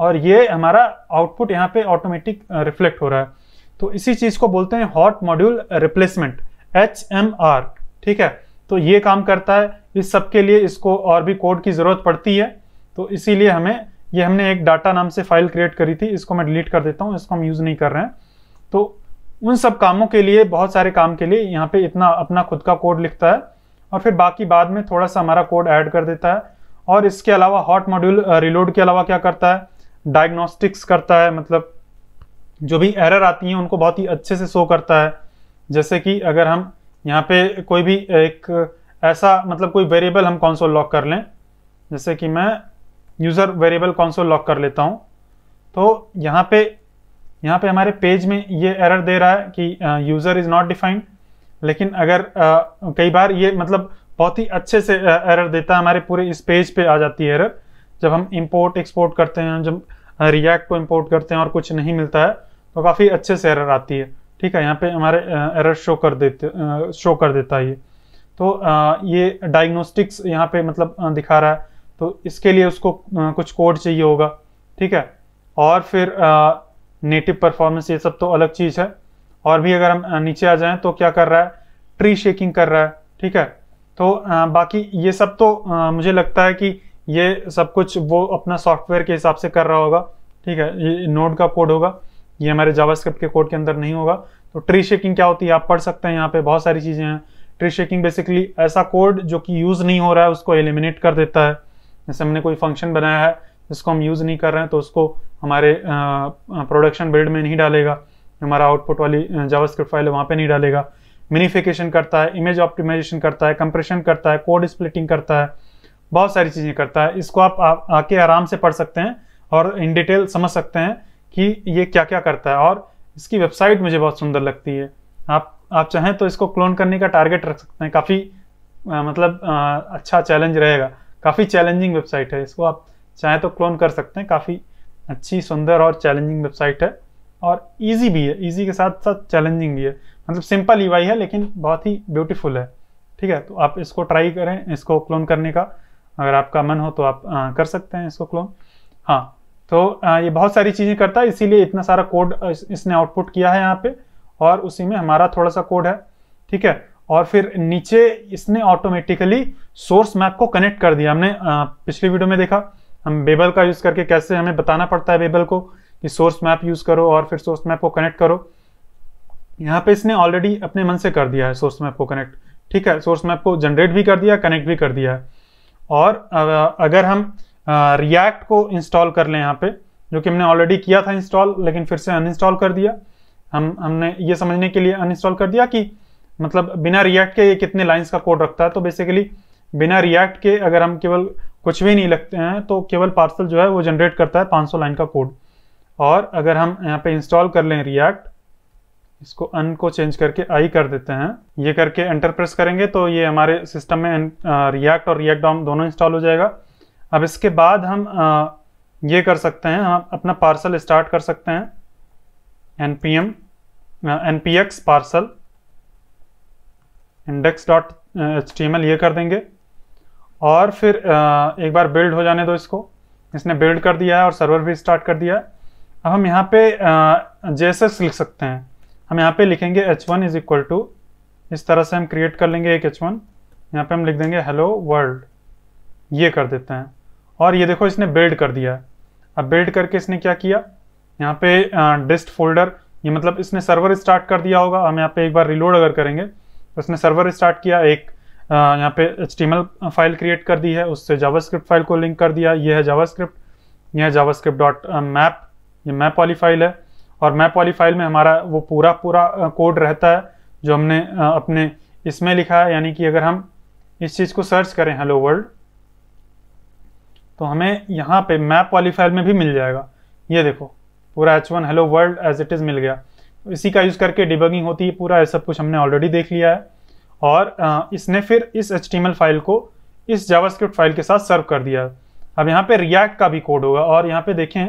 और ये हमारा आउटपुट यहाँ पे ऑटोमेटिक रिफ्लेक्ट हो रहा है। तो इसी चीज़ को बोलते हैं hot module replacement H M R ठीक है? तो ये काम करता है। इस सब के लिए इसको और भी कोड की ज़रूरत पड़ती है। तो इसीलिए हमें ये हमने एक डाटा नाम से फ़ाइल क्रिएट करी थी, इसको मैं डिलीट कर देता हूँ, इसको हम यूज़ नहीं कर रहे हैं। तो उन सब कामों के लिए, बहुत सारे काम के लिए यहाँ पे इतना अपना खुद का कोड लिखता है और फिर बाकी बाद में थोड़ा सा हमारा कोड ऐड कर देता है और इसके अलावा हॉट मॉड्यूल रिलोड के अलावा क्या करता है? डायग्नोस्टिक्स करता है मतलब जो भी एरर आती हैं, उनको बहुत ही अच्छे से शो करता है। जैसे कि अगर हम यहाँ पे कोई भी एक ऐसा मतलब कोई वेरिएबल हम कौन लॉक कर लें, जैसे कि मैं यूज़र वेरिएबल कौन लॉक कर लेता हूँ। तो यहाँ पे यहाँ पे हमारे पेज में ये एरर दे रहा है कि यूज़र इज़ नॉट डिफाइंड लेकिन अगर uh, कई बार ये मतलब बहुत ही अच्छे से एरर देता है हमारे पूरे इस पेज पे आ जाती है एरर जब हम इंपोर्ट एक्सपोर्ट करते हैं जब रिएक्ट को इंपोर्ट करते हैं और कुछ नहीं मिलता है तो काफ़ी अच्छे से एरर आती है। ठीक है यहाँ पे हमारे एरर शो कर देते शो कर देता है ये। तो ये डायग्नोस्टिक्स यहाँ पे मतलब दिखा रहा है। तो इसके लिए उसको कुछ कोड चाहिए होगा ठीक है? और फिर नेटिव परफॉर्मेंस ये सब तो अलग चीज़ है। और भी अगर हम नीचे आ जाएँ तो क्या कर रहा है? ट्री शेकिंग कर रहा है ठीक है? तो आ, बाकी ये सब तो आ, मुझे लगता है कि ये सब कुछ वो अपना सॉफ्टवेयर के हिसाब से कर रहा होगा ठीक है? ये नोड का कोड होगा ये हमारे जावास्क्रिप्ट के कोड के अंदर नहीं होगा। तो ट्री शेकिंग क्या होती है? आप पढ़ सकते हैं यहाँ पे बहुत सारी चीज़ें हैं। ट्री शेकिंग बेसिकली ऐसा कोड जो कि यूज़ नहीं हो रहा है उसको एलिमिनेट कर देता है। जैसे हमने कोई फ़ंक्शन बनाया है जिसको हम यूज़ नहीं कर रहे हैं तो उसको हमारे प्रोडक्शन बिल्ड में नहीं डालेगा। हमारा आउटपुट वाली जावास्क्रिप्ट फ़ाइल है वहाँ पे नहीं डालेगा। मिनिफिकेशन करता है इमेज ऑप्टिमाइजेशन करता है कंप्रेशन करता है कोड स्प्लिटिंग करता है बहुत सारी चीज़ें करता है। इसको आप आ, आके आराम से पढ़ सकते हैं और इन डिटेल समझ सकते हैं कि ये क्या क्या करता है और इसकी वेबसाइट मुझे बहुत सुंदर लगती है। आप आप चाहें तो इसको क्लोन करने का टारगेट रख सकते हैं। काफ़ी मतलब आ, अच्छा चैलेंज रहेगा। काफ़ी चैलेंजिंग वेबसाइट है। इसको आप चाहें तो क्लोन कर सकते हैं। काफ़ी अच्छी सुंदर और चैलेंजिंग वेबसाइट है और ईजी भी है। ईजी के साथ साथ चैलेंजिंग भी है। मतलब सिंपल ई है लेकिन बहुत ही ब्यूटीफुल है। ठीक है तो आप इसको ट्राई करें इसको क्लोन करने का। अगर आपका मन हो तो आप आ, कर सकते हैं इसको क्लोन हाँ तो आ, ये बहुत सारी चीज़ें करता है इसीलिए इतना सारा कोड इस, इसने आउटपुट किया है यहाँ पे और उसी में हमारा थोड़ा सा कोड है। ठीक है और फिर नीचे इसने ऑटोमेटिकली सोर्स मैप को कनेक्ट कर दिया। हमने पिछली वीडियो में देखा, हम बेबल का यूज़ करके कैसे हमें बताना पड़ता है बेबल को कि सोर्स मैप यूज़ करो और फिर सोर्स मैप को कनेक्ट करो। यहाँ पे इसने ऑलरेडी अपने मन से कर दिया है सोर्स मैप को कनेक्ट ठीक है सोर्स मैप को जनरेट भी कर दिया कनेक्ट भी कर दिया है। और अगर हम रिएक्ट को इंस्टॉल कर लें यहाँ पे, जो कि हमने ऑलरेडी किया था इंस्टॉल लेकिन फिर से अनइंस्टॉल कर दिया। हम, हमने ये समझने के लिए अनइंस्टॉल कर दिया कि मतलब बिना रिएक्ट के ये कितने लाइंस का कोड रखता है? तो बेसिकली बिना रिएक्ट के अगर हम केवल कुछ भी नहीं लगते हैं तो केवल पार्सल जो है वो जनरेट करता है 500 लाइन का कोड और अगर हम यहाँ पे इंस्टॉल कर लें रिएक्ट इसको अन को चेंज करके आई कर देते हैं। ये करके एंटर प्रेस करेंगे तो ये हमारे सिस्टम में रिएक्ट और रिएक्ट डॉम दोनों इंस्टॉल हो जाएगा। अब इसके बाद हम ये कर सकते हैं, हम अपना पार्सल स्टार्ट कर सकते हैं। N P M N P X parcel index dot H ये कर देंगे। और फिर एक बार बिल्ड हो जाने दो इसको। इसने बिल्ड कर दिया है और सर्वर भी स्टार्ट कर दिया है। अब हम यहाँ पे जेएसएस लिख सकते हैं। हम यहाँ पे लिखेंगे H one is equal to इस तरह से हम क्रिएट कर लेंगे एक एच वन यहाँ पे हम लिख देंगे हेलो वर्ल्ड ये कर देते हैं। और ये देखो, इसने बिल्ड कर दिया है। अब बिल्ड करके इसने क्या किया? यहाँ पे डिस्ट फोल्डर ये मतलब इसने सर्वर स्टार्ट कर दिया होगा। हम यहाँ पे एक बार रिलोड अगर करेंगे इसने सर्वर स्टार्ट किया, एक यहाँ पे HTML फ़ाइल क्रिएट कर दी है, उससे जावास्क्रिप्ट फ़ाइल को लिंक कर दिया, ये है जावास्क्रिप्ट यह है जावास्क्रिप्ट डॉट मैप ये मैप वाली फ़ाइल है, और मैप वाली फ़ाइल में हमारा वो पूरा पूरा कोड रहता है, जो हमने अपने इसमें लिखा है, यानी कि अगर हम इस चीज़ को सर्च करें हेलो वर्ल्ड तो हमें यहाँ पे मैप वाली फ़ाइल में भी मिल जाएगा। ये देखो, पूरा H one hello world as it is मिल गया। इसी का यूज़ करके डिबगिंग होती है पूरा सब कुछ हमने ऑलरेडी देख लिया है। और इसने फिर इस एच फ़ाइल को इस जावास्क्रिप्ट फ़ाइल के साथ सर्व कर दिया। अब यहाँ पे रिएक्ट का भी कोड होगा और यहाँ पे देखें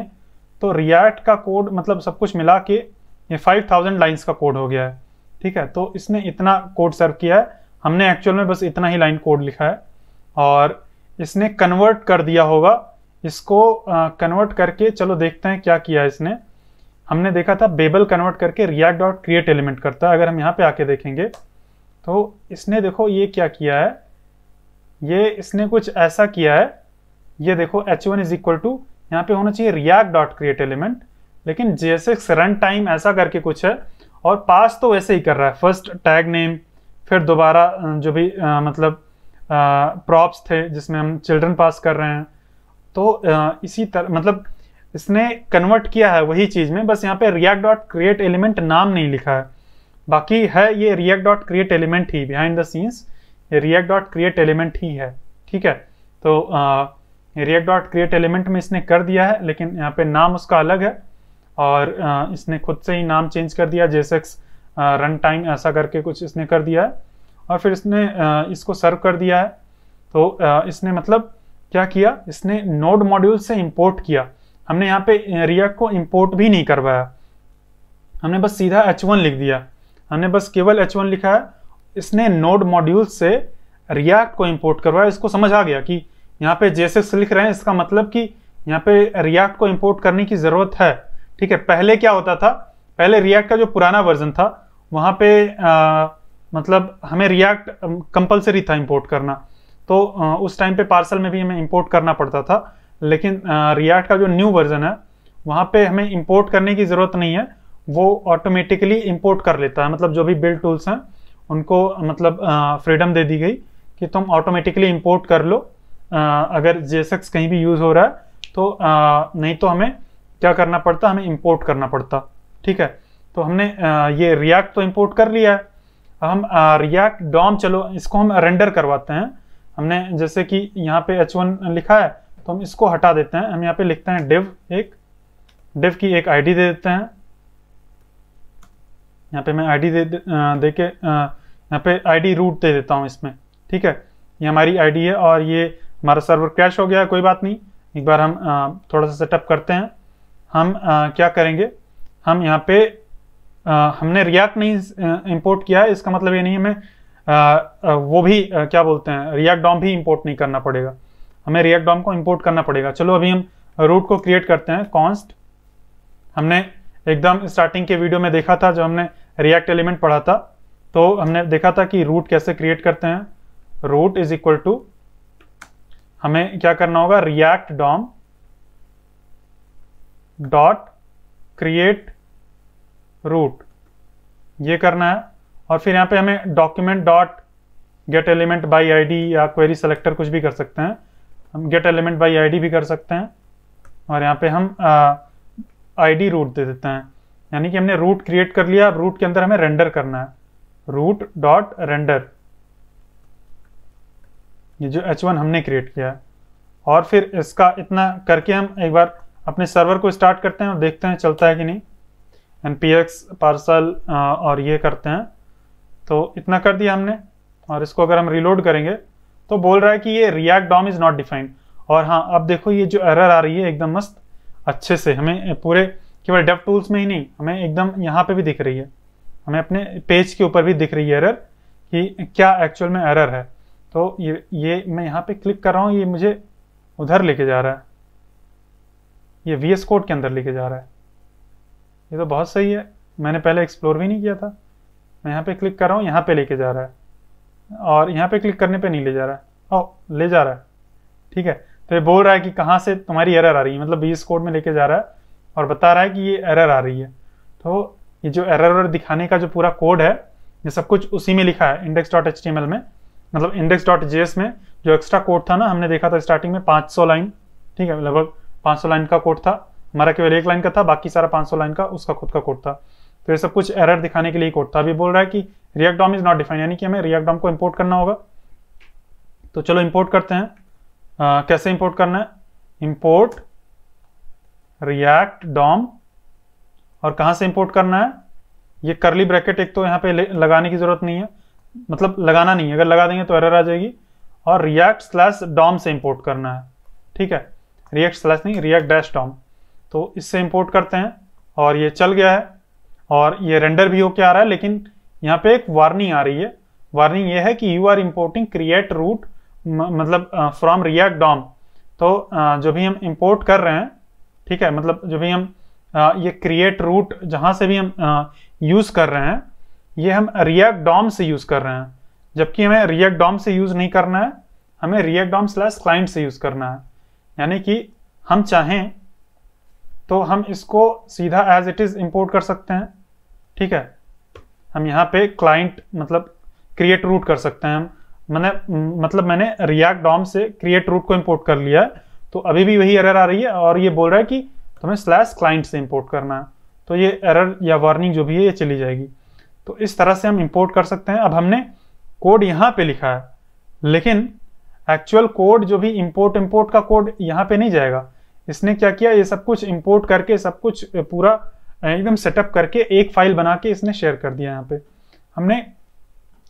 तो रिएक्ट का कोड मतलब सब कुछ मिला के ये 5000 लाइंस का कोड हो गया है। ठीक है तो इसने इतना कोड सर्व किया है। हमने एक्चुअल में बस इतना ही लाइन कोड लिखा है। और इसने कन्वर्ट कर दिया होगा। इसको कन्वर्ट करके चलो देखते हैं क्या किया इसने। हमने देखा था बेबल कन्वर्ट करके रिएक्ट डॉट क्रिएट एलिमेंट करता है अगर हम यहाँ पे आके देखेंगे तो इसने देखो ये क्या किया है? ये इसने कुछ ऐसा किया है ये देखो H one is equal to यहाँ पे होना चाहिए रिएक्ट डॉट क्रिएट एलिमेंट लेकिन जेएसएक्स रन टाइम ऐसा करके कुछ है और पास तो वैसे ही कर रहा है। फ़र्स्ट टैग नेम फिर दोबारा जो भी आ, मतलब प्रॉप्स थे जिसमें हम चिल्ड्रन पास कर रहे हैं तो आ, इसी तरह मतलब इसने कन्वर्ट किया है वही चीज़ में बस यहाँ पे रिएक्ट डॉट क्रिएट एलिमेंट नाम नहीं लिखा है। बाकी है ये रिएक्ट डॉट क्रिएट एलिमेंट ही बिहाइंड द सीन्स ये रिएक्ट डॉट क्रिएट एलिमेंट ही है ठीक है? तो रिएक्ट डॉट क्रिएट एलिमेंट में इसने कर दिया है लेकिन यहाँ पे नाम उसका अलग है और आ, इसने खुद से ही नाम चेंज कर दिया जेसेक्स रन टाइम ऐसा करके कुछ इसने कर दिया है और फिर इसने आ, इसको सर्व कर दिया है। तो आ, इसने मतलब क्या किया? इसने नोड मॉड्यूल से इम्पोर्ट किया। हमने यहाँ पे रिएक्ट को इंपोर्ट भी नहीं करवाया। हमने बस सीधा H1 लिख दिया। हमने बस केवल H1 लिखा है। इसने नोड मॉड्यूल से रिएक्ट को इंपोर्ट करवाया। इसको समझ आ गया कि यहाँ पे जेसेक्स लिख रहे हैं। इसका मतलब कि यहाँ पे रिएक्ट को इंपोर्ट करने की ज़रूरत है। ठीक है पहले क्या होता था? पहले रिएक्ट का जो पुराना वर्जन था वहाँ पे आ, मतलब हमें रिएक्ट कंपलसरी था इंपोर्ट करना। तो आ, उस टाइम पे पार्सल में भी हमें इंपोर्ट करना पड़ता था। लेकिन रिएक्ट का जो न्यू वर्जन है वहाँ पे हमें इंपोर्ट करने की ज़रूरत नहीं है। वो ऑटोमेटिकली इंपोर्ट कर लेता है। मतलब जो भी बिल्ड टूल्स हैं उनको मतलब फ्रीडम दे दी गई कि तुम ऑटोमेटिकली इंपोर्ट कर लो। आ, अगर जेसक्स कहीं भी यूज़ हो रहा है तो आ, नहीं तो हमें क्या करना पड़ता? हमें इंपोर्ट करना पड़ता। ठीक है? तो हमने आ, ये रिएक्ट तो इंपोर्ट कर लिया है। हम रिएक्ट डॉम चलो इसको हम रेंडर करवाते हैं। हमने जैसे कि यहाँ पे H1 लिखा है तो हम इसको हटा देते हैं। हम यहाँ पे लिखते हैं डिव एक। डिव की एक आईडी दे देते हैं। यहाँ पे मैं आईडी दे दे के यहाँ पे आईडी रूट दे देता हूँ इसमें। ठीक है? ये हमारी आईडी है और ये हमारा सर्वर क्रैश हो गया है कोई बात नहीं। एक बार हम थोड़ा सा सेटअप करते हैं। हम क्या करेंगे? हम यहाँ पे हमने रिएक्ट नहीं इंपोर्ट किया है। इसका मतलब ये नहीं हमें वो भी क्या बोलते हैं रिएक्ट डॉम भी इंपोर्ट नहीं करना पड़ेगा। हमें रिएक्ट डॉम को इंपोर्ट करना पड़ेगा। चलो अभी हम रूट को क्रिएट करते हैं कॉन्स्ट हमने एकदम स्टार्टिंग के वीडियो में देखा था जब हमने रिएक्ट एलिमेंट पढ़ा था तो हमने देखा था कि रूट कैसे क्रिएट करते हैं। रूट इज़ इक्वल टू हमें क्या करना होगा? React DOM dot create root ये करना है, और फिर यहाँ पे हमें document dot get element by ID या क्वेरी सेलेक्टर कुछ भी कर सकते हैं। हम गेट एलिमेंट बाई आईडी भी कर सकते हैं। और यहाँ पे हम आई डी रूट दे देते हैं। यानी कि हमने रूट क्रिएट कर लिया अब रूट के अंदर हमें रेंडर करना है। रूट डॉट रेंडर ये जो H1 हमने क्रिएट किया है। और फिर इसका इतना करके हम एक बार अपने सर्वर को स्टार्ट करते हैं और देखते हैं चलता है कि नहीं। एन पी एक्स पार्सल और ये करते हैं। तो इतना कर दिया हमने। और इसको अगर हम रिलोड करेंगे तो बोल रहा है कि ये React DOM is not defined और हाँ अब देखो ये जो एरर आ रही है एकदम मस्त, अच्छे से, हमें पूरे केवल डेव टूल्स में ही नहीं, हमें एकदम यहाँ पे भी दिख रही है। हमें अपने पेज के ऊपर भी दिख रही है एरर कि क्या एक्चुअल में एरर है। तो ये ये मैं यहाँ पे क्लिक कर रहा हूँ, ये मुझे उधर लेके जा रहा है। ये वी एस कोड के अंदर लेके जा रहा है। ये तो बहुत सही है, मैंने पहले एक्सप्लोर भी नहीं किया था। मैं यहाँ पे क्लिक कर रहा हूँ, यहाँ पे लेके जा रहा है। और यहाँ पे क्लिक करने पे नहीं ले जा रहा है। ओ ले जा रहा है। ठीक है? तो ये बोल रहा है कि कहाँ से तुम्हारी एरर आ रही है? मतलब वी कोड में लेके जा रहा है और बता रहा है कि ये एरर आ रही है। तो ये जो एरर दिखाने का जो पूरा कोड है, ये सब कुछ उसी में लिखा है इंडेक्स डॉट एच में। मतलब इंडेक्स डॉट जेएस में जो एक्स्ट्रा कोड था ना, हमने देखा था स्टार्टिंग में 500 लाइन ठीक है? लगभग 500 लाइन का कोड था। हमारा केवल एक लाइन का था, बाकी सारा 500 लाइन का, उसका खुद का कोड था। तो ये सब कुछ एरर दिखाने के लिए कोड था। अभी बोल रहा है कि React DOM is not define यानी कि हमें रिएक्ट डॉम को इम्पोर्ट करना होगा। तो चलो इम्पोर्ट करते हैं। आ, कैसे इम्पोर्ट करना है? इम्पोर्ट रिएक्ट डॉम और कहाँ से इम्पोर्ट करना है? ये करली ब्रैकेट एक तो यहाँ पे लगाने की ज़रूरत नहीं है। मतलब लगाना नहीं है। अगर लगा देंगे तो एरर आ जाएगी। और रिएक्ट स्लैश डॉम से इंपोर्ट करना है। ठीक है? रिएक्ट स्लैश नहीं रिएक्ट डैश डॉम तो इससे इंपोर्ट करते हैं। और ये चल गया है। और ये रेंडर भी होके आ रहा है, लेकिन यहाँ पे एक वार्निंग आ रही है। वार्निंग ये है कि you are importing create root मतलब फ्रॉम रिएक्ट डॉम तो जो भी हम इम्पोर्ट कर रहे हैं, ठीक है मतलब जो भी हम ये क्रिएट रूट जहाँ से भी हम यूज़ कर रहे हैं, ये हम रिएक्ट डॉम से यूज़ कर रहे हैं। जबकि हमें रिएक्ट डॉम से यूज़ नहीं करना है, हमें रिएक्ट डॉम स्लैश क्लाइंट से यूज़ करना है। यानी कि हम चाहें तो हम इसको सीधा एज इट इज़ इंपोर्ट कर सकते हैं। ठीक है? हम यहाँ पे क्लाइंट मतलब क्रिएट रूट कर सकते हैं हम। मैंने मतलब मैंने रिएक्ट डॉम से क्रिएट रूट को इंपोर्ट कर लिया है। तो अभी भी वही एरर आ रही है और ये बोल रहा है कि तुम्हें स्लैश क्लाइंट से इंपोर्ट करना है। तो ये एरर या वार्निंग जो भी है, ये चली जाएगी। तो इस तरह से हम इंपोर्ट कर सकते हैं। अब हमने कोड यहाँ पे लिखा है। लेकिन एक्चुअल कोड जो भी इंपोर्ट इंपोर्ट का कोड यहाँ पे नहीं जाएगा। इसने क्या किया? ये सब कुछ इंपोर्ट करके, सब कुछ पूरा एकदम सेटअप करके एक फ़ाइल बना के इसने शेयर कर दिया यहाँ पे। हमने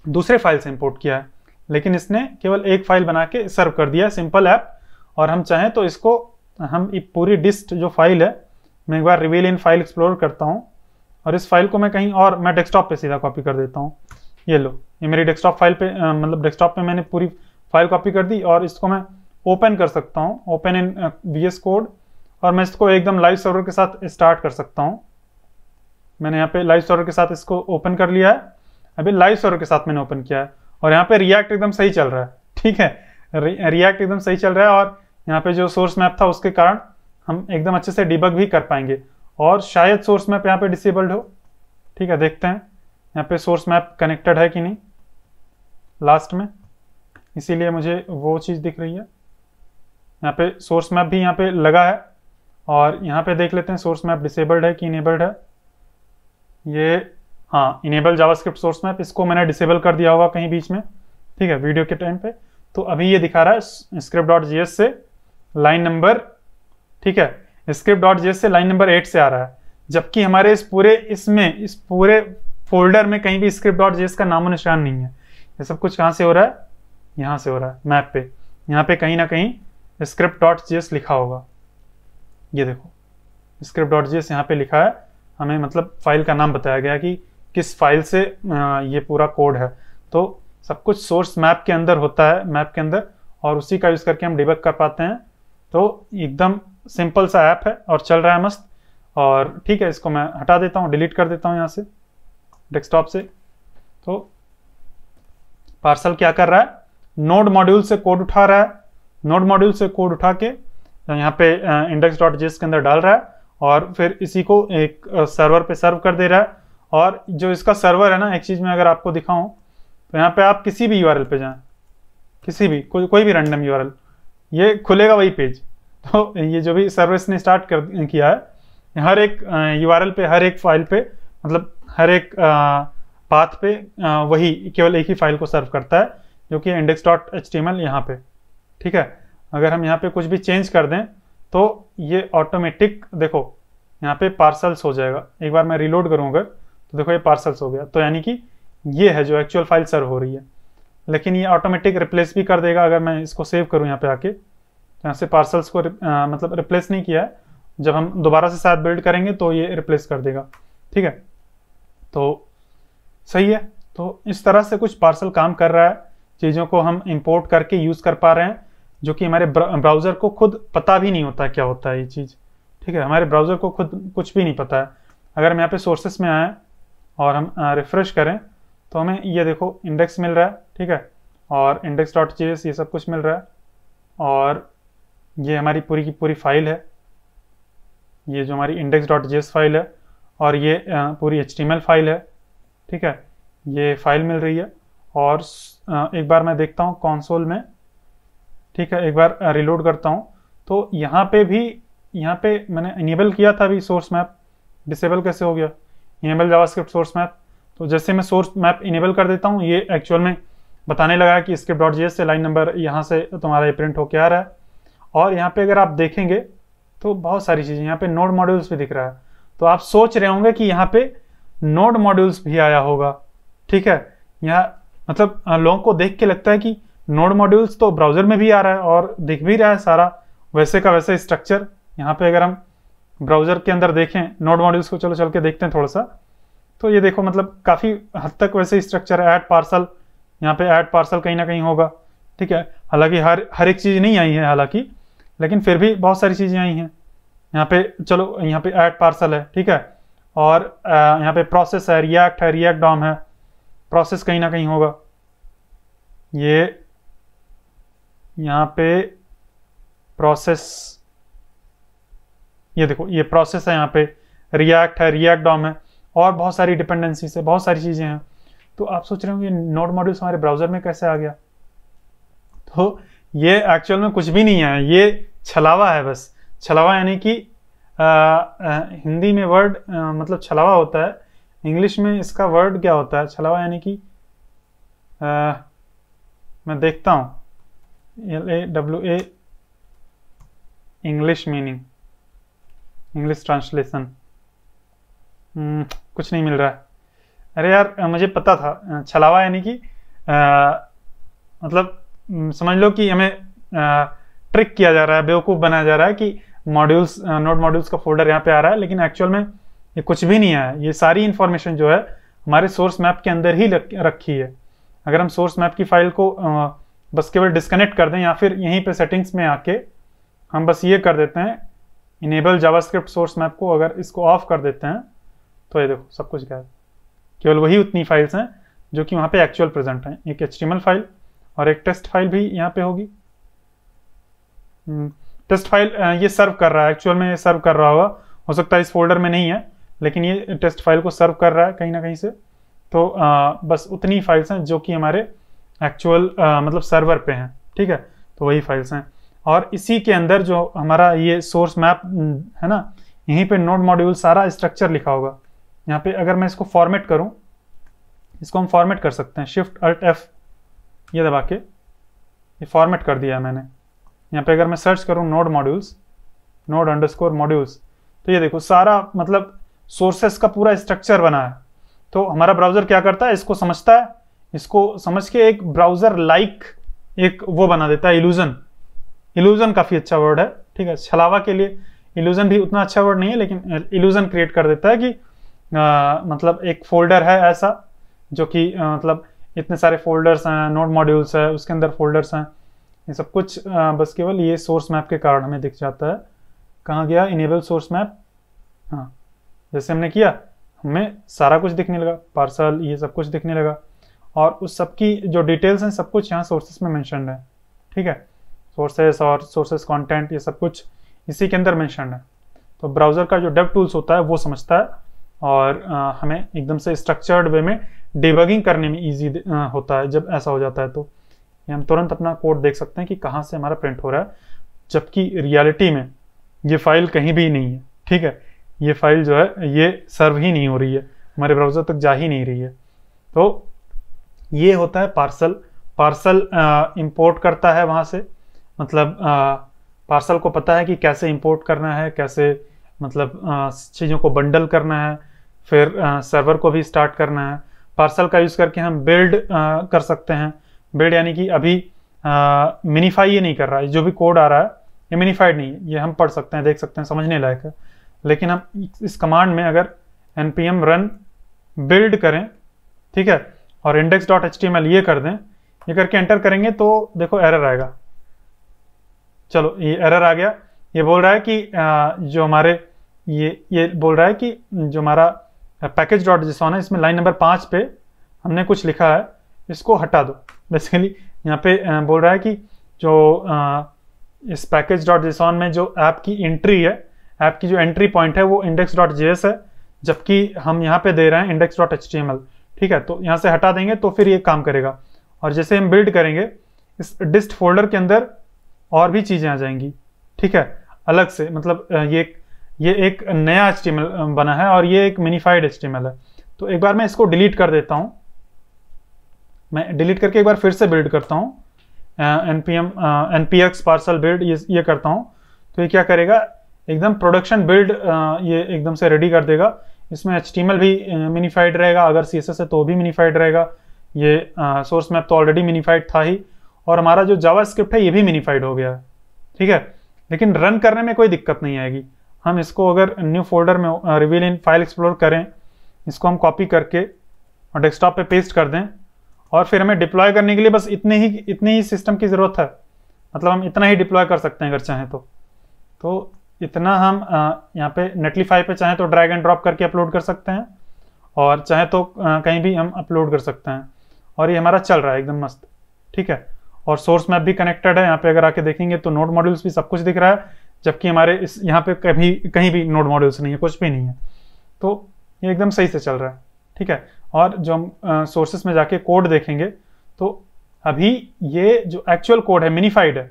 दूसरे फ़ाइल से इंपोर्ट किया है, लेकिन इसने केवल एक फ़ाइल बना के सर्व कर दिया सिंपल ऐप और हम चाहें तो इसको, हम पूरी डिस्ट जो फ़ाइल है, मैं एक बार रिवील इन फ़ाइल एक्सप्लोर करता हूँ। और इस फ़ाइल को मैं कहीं और, मैं डेस्कटॉप पे सीधा कॉपी कर देता हूँ। ये लो, ये मेरी डेस्कटॉप फ़ाइल पे मतलब डेस्कटॉप पे मैंने पूरी फ़ाइल कॉपी कर दी और इसको मैं ओपन कर सकता हूँ, open in V S code और मैं इसको एकदम लाइव सर्वर के साथ स्टार्ट कर सकता हूँ। मैंने यहाँ पे लाइव सर्वर के साथ इसको ओपन कर लिया है। अभी लाइव सर्वर के साथ मैंने ओपन किया है, और यहाँ पे रिएक्ट एकदम सही चल रहा है, ठीक है? रिएक्ट एकदम सही चल रहा है, और यहाँ पे जो सोर्स मैप था उसके कारण हम एकदम अच्छे से डिबग भी कर पाएँगे। और शायद सोर्स मैप यहाँ पे डिसेबल्ड हो, ठीक है? देखते हैं, यहाँ पे सोर्स मैप कनेक्टेड है कि नहीं? लास्ट में, इसीलिए मुझे वो चीज़ दिख रही है। यहाँ पे सोर्स मैप भी यहाँ पे लगा है। और यहाँ पे देख लेते हैं सोर्स मैप डिसेबल्ड है कि इनेबल्ड है। ये हाँ इनेबल जावास्क्रिप्ट सोर्स मैप इसको मैंने डिसेबल कर दिया होगा कहीं बीच में, ठीक है वीडियो के टाइम पे। तो अभी ये दिखा रहा है स्क्रिप्ट डॉट जी से लाइन नंबर ठीक है स्क्रिप्ट डॉट जेस से लाइन नंबर एट से आ रहा है। जबकि हमारे इस पूरे, इसमें, इस पूरे फोल्डर में कहीं भी स्क्रिप्ट डॉट जेस का नामो निशान नहीं है। ये सब कुछ कहाँ से हो रहा है? यहाँ से हो रहा है मैप पे। यहाँ पे कहीं ना कहीं स्क्रिप्ट डॉट जेस लिखा होगा। ये देखो स्क्रिप्ट डॉट जेस यहाँ पे लिखा है। हमें मतलब फ़ाइल का नाम बताया गया कि किस फ़ाइल से ये पूरा कोड है। तो सब कुछ सोर्स मैप के अंदर होता है मैप के अंदर, और उसी का यूज़ करके हम डिबक कर पाते हैं। तो एकदम सिंपल सा ऐप है और चल रहा है मस्त। और ठीक है, इसको मैं हटा देता हूँ डिलीट कर देता हूँ यहाँ से डेस्कटॉप से। तो पार्सल क्या कर रहा है? नोड मॉड्यूल से कोड उठा रहा है। नोड मॉड्यूल से कोड उठा के यहाँ पे इंडेक्स डॉट जिस के अंदर डाल रहा है और फिर इसी को एक सर्वर पे सर्व कर दे रहा है। और जो इसका सर्वर है ना, एक चीज़ में अगर आपको दिखाऊँ तो यहाँ पे आप किसी भी यूआरएल पे जाएँ, किसी भी कोई कोई भी रैंडम यूआरएल ये खुलेगा वही पेज तो ये जो भी सर्विस ने स्टार्ट कर, किया है, हर एक यूआरएल पे, हर एक फ़ाइल पे मतलब हर एक पाथ पे वही केवल एक ही फ़ाइल को सर्व करता है, जो कि index dot H T M L यहाँ पे। ठीक है? अगर हम यहाँ पे कुछ भी चेंज कर दें तो ये ऑटोमेटिक देखो यहाँ पे पार्सल्स हो जाएगा। एक बार मैं रिलोड करूँ अगर तो देखो ये पार्सल्स हो गया। तो यानी कि ये है जो एक्चुअल फ़ाइल सर्व हो रही है। लेकिन ये ऑटोमेटिक रिप्लेस भी कर देगा अगर मैं इसको सेव करूँ यहाँ पे आके। यहाँ से पार्सल्स को आ, मतलब रिप्लेस नहीं किया है। जब हम दोबारा से साथ बिल्ड करेंगे तो ये रिप्लेस कर देगा। ठीक है? तो सही है। तो इस तरह से कुछ पार्सल काम कर रहा है। चीज़ों को हम इंपोर्ट करके यूज़ कर पा रहे हैं। जो कि हमारे ब्राउज़र को खुद पता भी नहीं होता क्या होता है ये चीज़। ठीक है? हमारे ब्राउज़र को खुद कुछ भी नहीं पता। है अगर हम यहाँ पे सोर्सेस में आए और हम रिफ्रेश करें तो हमें ये देखो इंडेक्स मिल रहा है। ठीक है? और इंडेक्स डॉट ये सब कुछ मिल रहा है। और ये हमारी पूरी की पूरी फ़ाइल है। ये जो हमारी इंडेक्स डॉट फ़ाइल है और ये पूरी एच फ़ाइल है। ठीक है? ये फ़ाइल मिल रही है। और एक बार मैं देखता हूँ कॉन्सोल में। ठीक है, एक बार रिलोड करता हूँ। तो यहाँ पे भी, यहाँ पे मैंने इनेबल किया था अभी सोर्स मैप डिसेबल कैसे हो गया? इनेबल जावास्क्रिप्ट सोर्स मैप तो जैसे मैं सोर्स मैप इनेबल कर देता हूँ, ये एक्चुअल में बताने लगा कि स्क्रिप्ट डॉट जी से लाइन नंबर यहाँ से तुम्हारा ये प्रिंट होके आ रहा है। और यहाँ पे अगर आप देखेंगे तो बहुत सारी चीज़ें, यहाँ पे नोड मॉड्यूल्स भी दिख रहा है। तो आप सोच रहे होंगे कि यहाँ पे नोड मॉड्यूल्स भी आया होगा। ठीक है, यहाँ मतलब लोगों को देख के लगता है कि नोड मॉड्यूल्स तो ब्राउज़र में भी आ रहा है और दिख भी रहा है सारा। वैसे का वैसे स्ट्रक्चर यहाँ पे अगर हम ब्राउज़र के अंदर देखें नोड मॉड्यूल्स को चलो चल के देखते हैं थोड़ा सा तो ये देखो मतलब काफ़ी हद तक वैसे स्ट्रक्चर है ऐड पार्सल यहाँ पे ऐड पार्सल कहीं ना कहीं होगा, ठीक है? हालाँकि हर हर एक चीज़ नहीं आई है, हालाँकि, लेकिन फिर भी बहुत सारी चीज़ें आई हैं। यहाँ पे चलो, यहाँ पे ऐड पार्सल है, ठीक है? और यहाँ पे प्रोसेस है रिएक्ट है रिएक्ट डॉम है प्रोसेस कहीं ना कहीं होगा। ये यहाँ पे प्रोसेस ये देखो, ये प्रोसेस है यहाँ पे। रिएक्ट है रिएक्ट डॉम है, और बहुत सारी डिपेंडेंसी है, बहुत सारी चीज़ें हैं। तो आप सोच रहे होंगे नोट मॉड्यूल्स हमारे ब्राउज़र में कैसे आ गया? तो ये एक्चुअल में कुछ भी नहीं है, ये छलावा है बस। छलावा यानी कि हिंदी में वर्ड मतलब छलावा होता है, इंग्लिश में इसका वर्ड क्या होता है? छलावा यानी कि मैं देखता हूँ। L A W A English meaning English translation कुछ नहीं मिल रहा है। अरे यार मुझे पता था छलावा यानी कि मतलब समझ लो कि हमें ट्रिक किया जा रहा है, बेवकूफ़ बनाया जा रहा है कि मॉड्यूल्स नोट मॉड्यूल्स का फोल्डर यहाँ पे आ रहा है, लेकिन एक्चुअल में ये कुछ भी नहीं है। ये सारी इंफॉर्मेशन जो है, हमारे सोर्स मैप के अंदर ही रखी है। अगर हम सोर्स मैप की फ़ाइल को बस केवल डिस्कनेक्ट कर दें या फिर यहीं पे सेटिंग्स में आके हम बस ये कर देते हैं इनेबल जावास्क्रिप्ट सोर्स मैप को अगर इसको ऑफ़ कर देते हैं तो ये देखो सब कुछ गायब केवल वही उतनी फाइल्स हैं जो कि वहाँ पे एक्चुअल प्रेजेंट हैं। एक एच फ़ाइल और एक टेस्ट फ़ाइल भी यहाँ पे होगी। टेस्ट फ़ाइल ये सर्व कर रहा है। एक्चुअल में ये सर्व कर रहा होगा। हो सकता है इस फोल्डर में नहीं है लेकिन ये टेस्ट फ़ाइल को सर्व कर रहा है कहीं ना कहीं से। तो आ, बस उतनी फाइल्स हैं जो कि हमारे एक्चुअल मतलब सर्वर पे हैं, ठीक है? तो वही फाइल्स हैं। और इसी के अंदर जो हमारा ये सोर्स मैप है ना, यहीं पे नोड मॉड्यूल सारा स्ट्रक्चर लिखा होगा। यहाँ पे अगर मैं इसको फॉर्मेट करूँ, इसको हम फॉर्मेट कर सकते हैं। शिफ्ट अल्ट एफ़ ये दबा के, ये फॉर्मेट कर दिया मैंने। यहाँ पे अगर मैं सर्च करूँ node modules node underscore modules तो ये देखो, सारा मतलब सोर्सेस का पूरा स्ट्रक्चर बना है। तो हमारा ब्राउज़र क्या करता है? इसको समझता है इसको समझ के एक ब्राउज़र लाइक एक वो बना देता है इल्यूजन इल्यूजन काफ़ी अच्छा वर्ड है ठीक है? छलावा के लिए इल्यूजन भी उतना अच्छा वर्ड नहीं है लेकिन इल्यूजन क्रिएट कर देता है कि आ, मतलब एक फोल्डर है ऐसा जो कि मतलब इतने सारे फोल्डर्स हैं नोट मॉड्यूल्स है उसके अंदर फोल्डर्स हैं ये सब कुछ आ, बस केवल ये सोर्स मैप के कारण हमें दिख जाता है। कहाँ गया? इनेबल सोर्स मैप हाँ जैसे हमने किया हमें सारा कुछ दिखने लगा पार्सल ये सब कुछ दिखने लगा। और उस सब की जो डिटेल्स हैं सब कुछ यहाँ सोर्सेस में मैंशन है। ठीक है? सोर्सेस और सोर्सेस कंटेंट ये सब कुछ इसी के अंदर मैंशन है। तो ब्राउज़र का जो डेव टूल्स होता है वो समझता है और आ, हमें एकदम से स्ट्रक्चर्ड वे में डिबगिंग करने में ईजी होता है जब ऐसा हो जाता है तो। ये हम तुरंत अपना कोड देख सकते हैं कि कहाँ से हमारा प्रिंट हो रहा है जबकि रियलिटी में ये फ़ाइल कहीं भी नहीं है। ठीक है? ये फ़ाइल जो है ये सर्व ही नहीं हो रही है। हमारे ब्राउज़र तक जा ही नहीं रही है। तो ये होता है पार्सल पार्सल इंपोर्ट करता है वहाँ से। मतलब पार्सल को पता है कि कैसे इंपोर्ट करना है, कैसे मतलब चीज़ों को बंडल करना है, फिर सर्वर को भी स्टार्ट करना है। पार्सल का यूज़ करके हम बिल्ड कर सकते हैं। बिल्ड यानी कि अभी मिनीफाई ये नहीं कर रहा है। जो भी कोड आ रहा है, ये मिनीफाइड नहीं है ये हम पढ़ सकते हैं, देख सकते हैं, समझने लायक है। लेकिन हम इस कमांड में अगर एन npm रन बिल्ड करें, ठीक है और इंडेक्स डॉट एच ये कर दें। ये करके एंटर करेंगे तो देखो एरर आएगा। चलो, ये एरर आ गया। ये बोल रहा है कि जो हमारे, ये ये बोल रहा है कि जो हमारा पैकेज डॉट जिसॉन है, इसमें लाइन नंबर पाँच पे हमने कुछ लिखा है, इसको हटा दो। बेसिकली यहाँ पे बोल रहा है कि जो इस पैकेज डॉट जिसॉन में जो ऐप की एंट्री है ऐप की जो एंट्री पॉइंट है, वो इंडेक्स डॉट है, जबकि हम यहाँ पे दे रहे हैं इंडेक्स डॉट एच ठीक है तो यहाँ से हटा देंगे तो फिर ये काम करेगा। और जैसे हम बिल्ड करेंगे, इस डिस्ट फोल्डर के अंदर और भी चीज़ें आ जाएँगी। ठीक है, अलग से मतलब ये ये एक नया एच बना है और ये एक मिनीफाइड एच है। तो एक बार मैं इसको डिलीट कर देता हूँ। मैं डिलीट करके एक बार फिर से बिल्ड करता हूँ। N P M N P X parcel build ये ये करता हूँ। तो ये क्या करेगा, एकदम प्रोडक्शन बिल्ड ये एकदम से रेडी कर देगा। इसमें एचटीएमएल भी मिनीफाइड रहेगा। अगर सीएसएस है तो भी मिनीफाइड रहेगा। ये सोर्स मैप तो ऑलरेडी मिनीफाइड था ही। और हमारा जो जावा स्क्रिप्ट है, ये भी मिनीफाइड हो गया। है ठीक है? लेकिन रन करने में कोई दिक्कत नहीं आएगी। हम इसको अगर न्यू फोल्डर में रिवील इन फ़ाइल एक्सप्लोर करें, इसको हम कॉपी करके और डेस्कटॉप पे पेस्ट कर दें। और फिर हमें डिप्लॉय करने के लिए बस इतने ही इतने ही सिस्टम की ज़रूरत है। मतलब हम इतना ही डिप्लॉय कर सकते हैं, अगर चाहें तो। तो इतना हम यहाँ पे नेटलीफाई पे चाहें तो ड्रैग एंड ड्रॉप करके अपलोड कर सकते हैं और चाहे तो कहीं भी हम अपलोड कर सकते हैं। और ये हमारा चल रहा है, एकदम मस्त, ठीक है? और सोर्स मैप भी कनेक्टेड है, यहाँ पे अगर आके देखेंगे तो नोड मॉड्यूल्स भी सब कुछ दिख रहा है, जबकि हमारे इस, यहाँ पे कभी, कहीं भी नोड मॉड्यूल्स नहीं है, कुछ भी नहीं है। तो ये एकदम सही से चल रहा है, ठीक है? और जो हम सोर्सेस में जाके कोड देखेंगे तो अभी ये जो एक्चुअल कोड है मिनीफाइड है,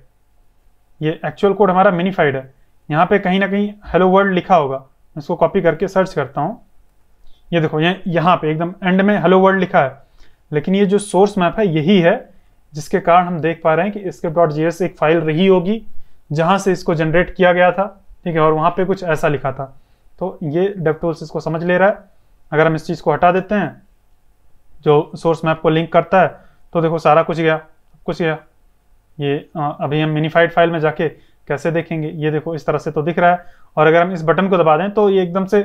ये एक्चुअल कोड हमारा मिनीफाइड है यहाँ पे कहीं ना कहीं हेलो वर्ल्ड लिखा होगा। मैं इसको कॉपी करके सर्च करता हूँ। ये देखो, ये यहाँ पे एकदम एंड में हेलो वर्ल्ड लिखा है। लेकिन ये जो सोर्स मैप है, यही है, जिसके कारण हम देख पा रहे हैं कि इसके डॉट जी एस एक फ़ाइल रही होगी, जहाँ से इसको जनरेट किया गया था, ठीक है, और वहाँ पे कुछ ऐसा लिखा था। तो ये डेवटूल्स इसको समझ ले रहा है। अगर हम इस चीज़ को हटा देते हैं, जो सोर्स मैप को लिंक करता है तो देखो सारा कुछ गया कुछ गया। ये अभी हम मिनीफाइड फ़ाइल में जाके कैसे देखेंगे? ये देखो इस तरह से तो दिख रहा है। और अगर हम इस बटन को दबा दें तो ये एकदम से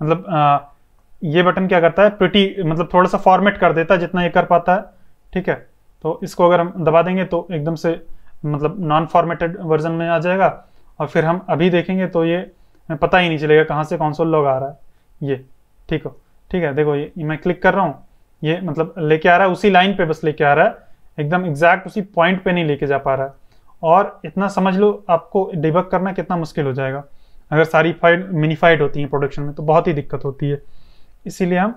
मतलब आ, ये बटन क्या करता है? प्रिटी मतलब थोड़ा सा फॉर्मेट कर देता है जितना ये कर पाता है। ठीक है? तो इसको अगर हम दबा देंगे तो एकदम से मतलब नॉन फॉर्मेटेड वर्जन में आ जाएगा। और फिर हम अभी देखेंगे तो ये पता ही नहीं चलेगा कहाँ से कौन लॉग आ रहा है। ये ठीक हो? ठीक है? देखो ये मैं क्लिक कर रहा हूँ। ये मतलब लेके आ रहा है उसी लाइन पे बस लेके आ रहा है। एकदम एग्जैक्ट उसी पॉइंट पे नहीं लेके जा पा रहा है। और इतना समझ लो आपको डिबक करना कितना मुश्किल हो जाएगा। अगर सारी फ़ाइल मिनीफाइड होती हैं प्रोडक्शन में तो बहुत ही दिक्कत होती है। इसीलिए हम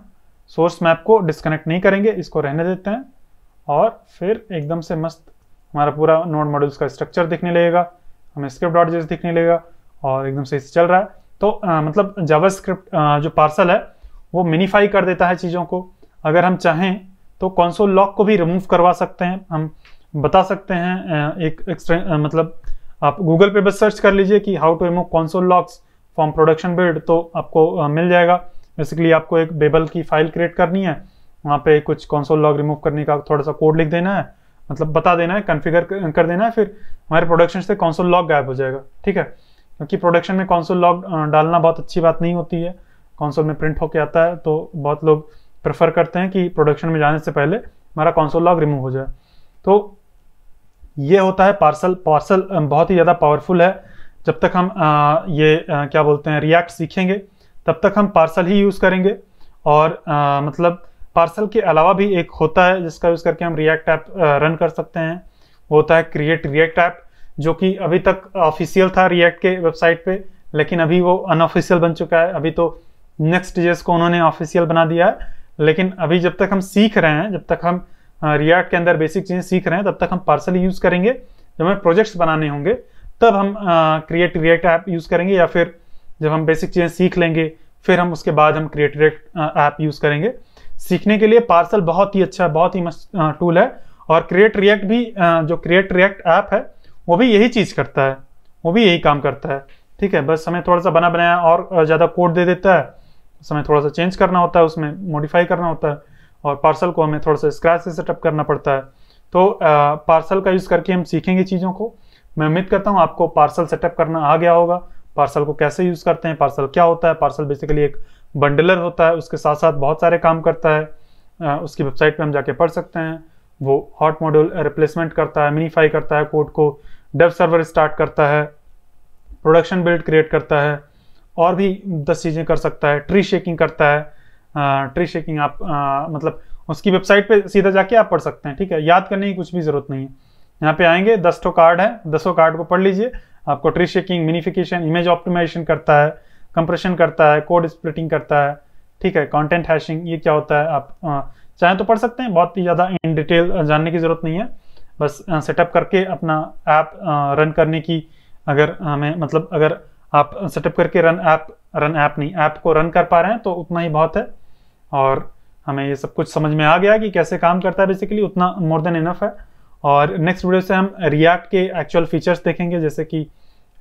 सोर्स मैप को डिस्कनेक्ट नहीं करेंगे इसको रहने देते हैं और फिर एकदम से मस्त हमारा पूरा नोड मॉड्यूल्स का स्ट्रक्चर दिखने लगेगा हमें स्क्रिप्ट डॉट जैसे दिखने लगेगा और एकदम से चल रहा है। तो आ, मतलब जावा स्क्रिप्ट जो पार्सल है वो मिनीफाई कर देता है चीज़ों को। अगर हम चाहें तो कॉन्सोल लॉक को भी रिमूव करवा सकते हैं। हम बता सकते हैं एक एक्सट्रे मतलब आप गूगल पे बस सर्च कर लीजिए कि how to remove console logs from production build तो आपको मिल जाएगा। बेसिकली आपको एक बेबल की फ़ाइल क्रिएट करनी है। वहाँ पे कुछ कॉन्सोल लॉग रिमूव करने का थोड़ा सा कोड लिख देना है मतलब बता देना है कन्फिगर कर देना है, फिर हमारे प्रोडक्शन से कॉन्सोल लॉग गायब हो जाएगा। ठीक है? क्योंकि प्रोडक्शन में कॉन्सोल लॉग डालना बहुत अच्छी बात नहीं होती है। कॉन्सोल में प्रिंट होके आता है तो बहुत लोग प्रेफर करते हैं कि प्रोडक्शन में जाने से पहले हमारा कॉन्सोल लॉग रिमूव हो जाए। तो ये होता है पार्सल पार्सल बहुत ही ज़्यादा पावरफुल है। जब तक हम आ, ये आ, क्या बोलते हैं रिएक्ट सीखेंगे तब तक हम पार्सल ही यूज़ करेंगे। और आ, मतलब पार्सल के अलावा भी एक होता है जिसका यूज़ करके हम रिएक्ट ऐप रन कर सकते हैं। वो होता है क्रिएट रिएक्ट ऐप जो कि अभी तक ऑफिशियल था रिएक्ट के वेबसाइट पे लेकिन अभी वो अनऑफिशियल बन चुका है। अभी तो नेक्स्ट जेस को उन्होंने ऑफिशियल बना दिया है। लेकिन अभी जब तक हम सीख रहे हैं जब तक हम रिएक्ट के अंदर बेसिक चीज़ें सीख रहे हैं, तब तक हम पार्सल यूज़ करेंगे। जब हमें प्रोजेक्ट्स बनाने होंगे, तब हम क्रिएट रिएक्ट ऐप यूज़ करेंगे या फिर जब हम बेसिक चीज़ें सीख लेंगे, फिर हम उसके बाद हम क्रिएट रिएक्ट ऐप यूज़ करेंगे। सीखने के लिए पार्सल बहुत ही अच्छा बहुत ही मस्त टूल है। और क्रिएट रिएक्ट भी जो क्रिएट रिएक्ट ऐप है, वो भी यही चीज़ करता है। वो भी यही काम करता है। ठीक है, बस हमें थोड़ा सा बना बनाया और ज़्यादा कोड दे देता है। समय थोड़ा सा चेंज करना होता है, उसमें मॉडिफाई करना होता है। और पार्सल को हमें थोड़ा सा स्क्रैच से सेटअप करना पड़ता है। तो पार्सल का यूज़ करके हम सीखेंगे चीज़ों को। मैं उम्मीद करता हूँ आपको पार्सल सेटअप करना आ गया होगा। पार्सल को कैसे यूज़ करते हैं पार्सल क्या होता है? पार्सल बेसिकली एक बंडलर होता है, उसके साथ साथ बहुत सारे काम करता है। उसकी वेबसाइट पे हम जाके पढ़ सकते हैं। वो हॉट मॉड्यूल रिप्लेसमेंट करता है मिनीफाई करता है कोड को डेव सर्वर स्टार्ट करता है प्रोडक्शन बिल्ड क्रिएट करता है, और भी दस चीज़ें कर सकता है। ट्री शेकिंग करता है ट्री शेकिंग आप आ, मतलब उसकी वेबसाइट पे सीधा जाके आप पढ़ सकते हैं ठीक है? याद करने की कुछ भी ज़रूरत नहीं है। यहाँ पे आएँगे दस तो कार्ड है दसों कार्ड को पढ़ लीजिए। आपको tree shaking minification image optimization करता है कंप्रेशन करता है कोड स्प्लिटिंग करता है ठीक है? कंटेंट हैशिंग ये क्या होता है? आप चाहें तो पढ़ सकते हैं बहुत ही ज़्यादा इन डिटेल जानने की ज़रूरत नहीं है। बस सेटअप करके अपना ऐप रन करने की अगर हमें मतलब अगर आप सेटअप करके रन ऐप रन ऐप नहीं ऐप को रन कर पा रहे हैं तो उतना ही बहुत है। और हमें ये सब कुछ समझ में आ गया कि कैसे काम करता है बेसिकली उतना मोर देन इनफ है। और नेक्स्ट वीडियो से हम रिएक्ट के एक्चुअल फीचर्स देखेंगे, जैसे कि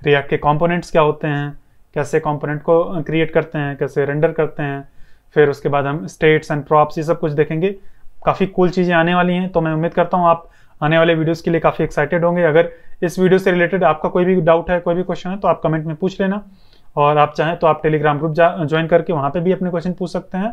रिएक्ट के कंपोनेंट्स क्या होते हैं, कैसे कंपोनेंट को क्रिएट करते हैं, कैसे रेंडर करते हैं। फिर उसके बाद हम स्टेट्स एंड प्रॉप्स ये सब कुछ देखेंगे। काफ़ी कूल चीज़ें आने वाली हैं तो मैं उम्मीद करता हूँ आप आने वाले वीडियोस के लिए काफ़ी एक्साइटेड होंगे। अगर इस वीडियो से रिलेटेड आपका कोई भी डाउट है, कोई भी क्वेश्चन है तो आप कमेंट में पूछ लेना। और आप चाहें तो आप टेलीग्राम ग्रुप ज्वाइन करके वहाँ पर भी अपने क्वेश्चन पूछ सकते हैं।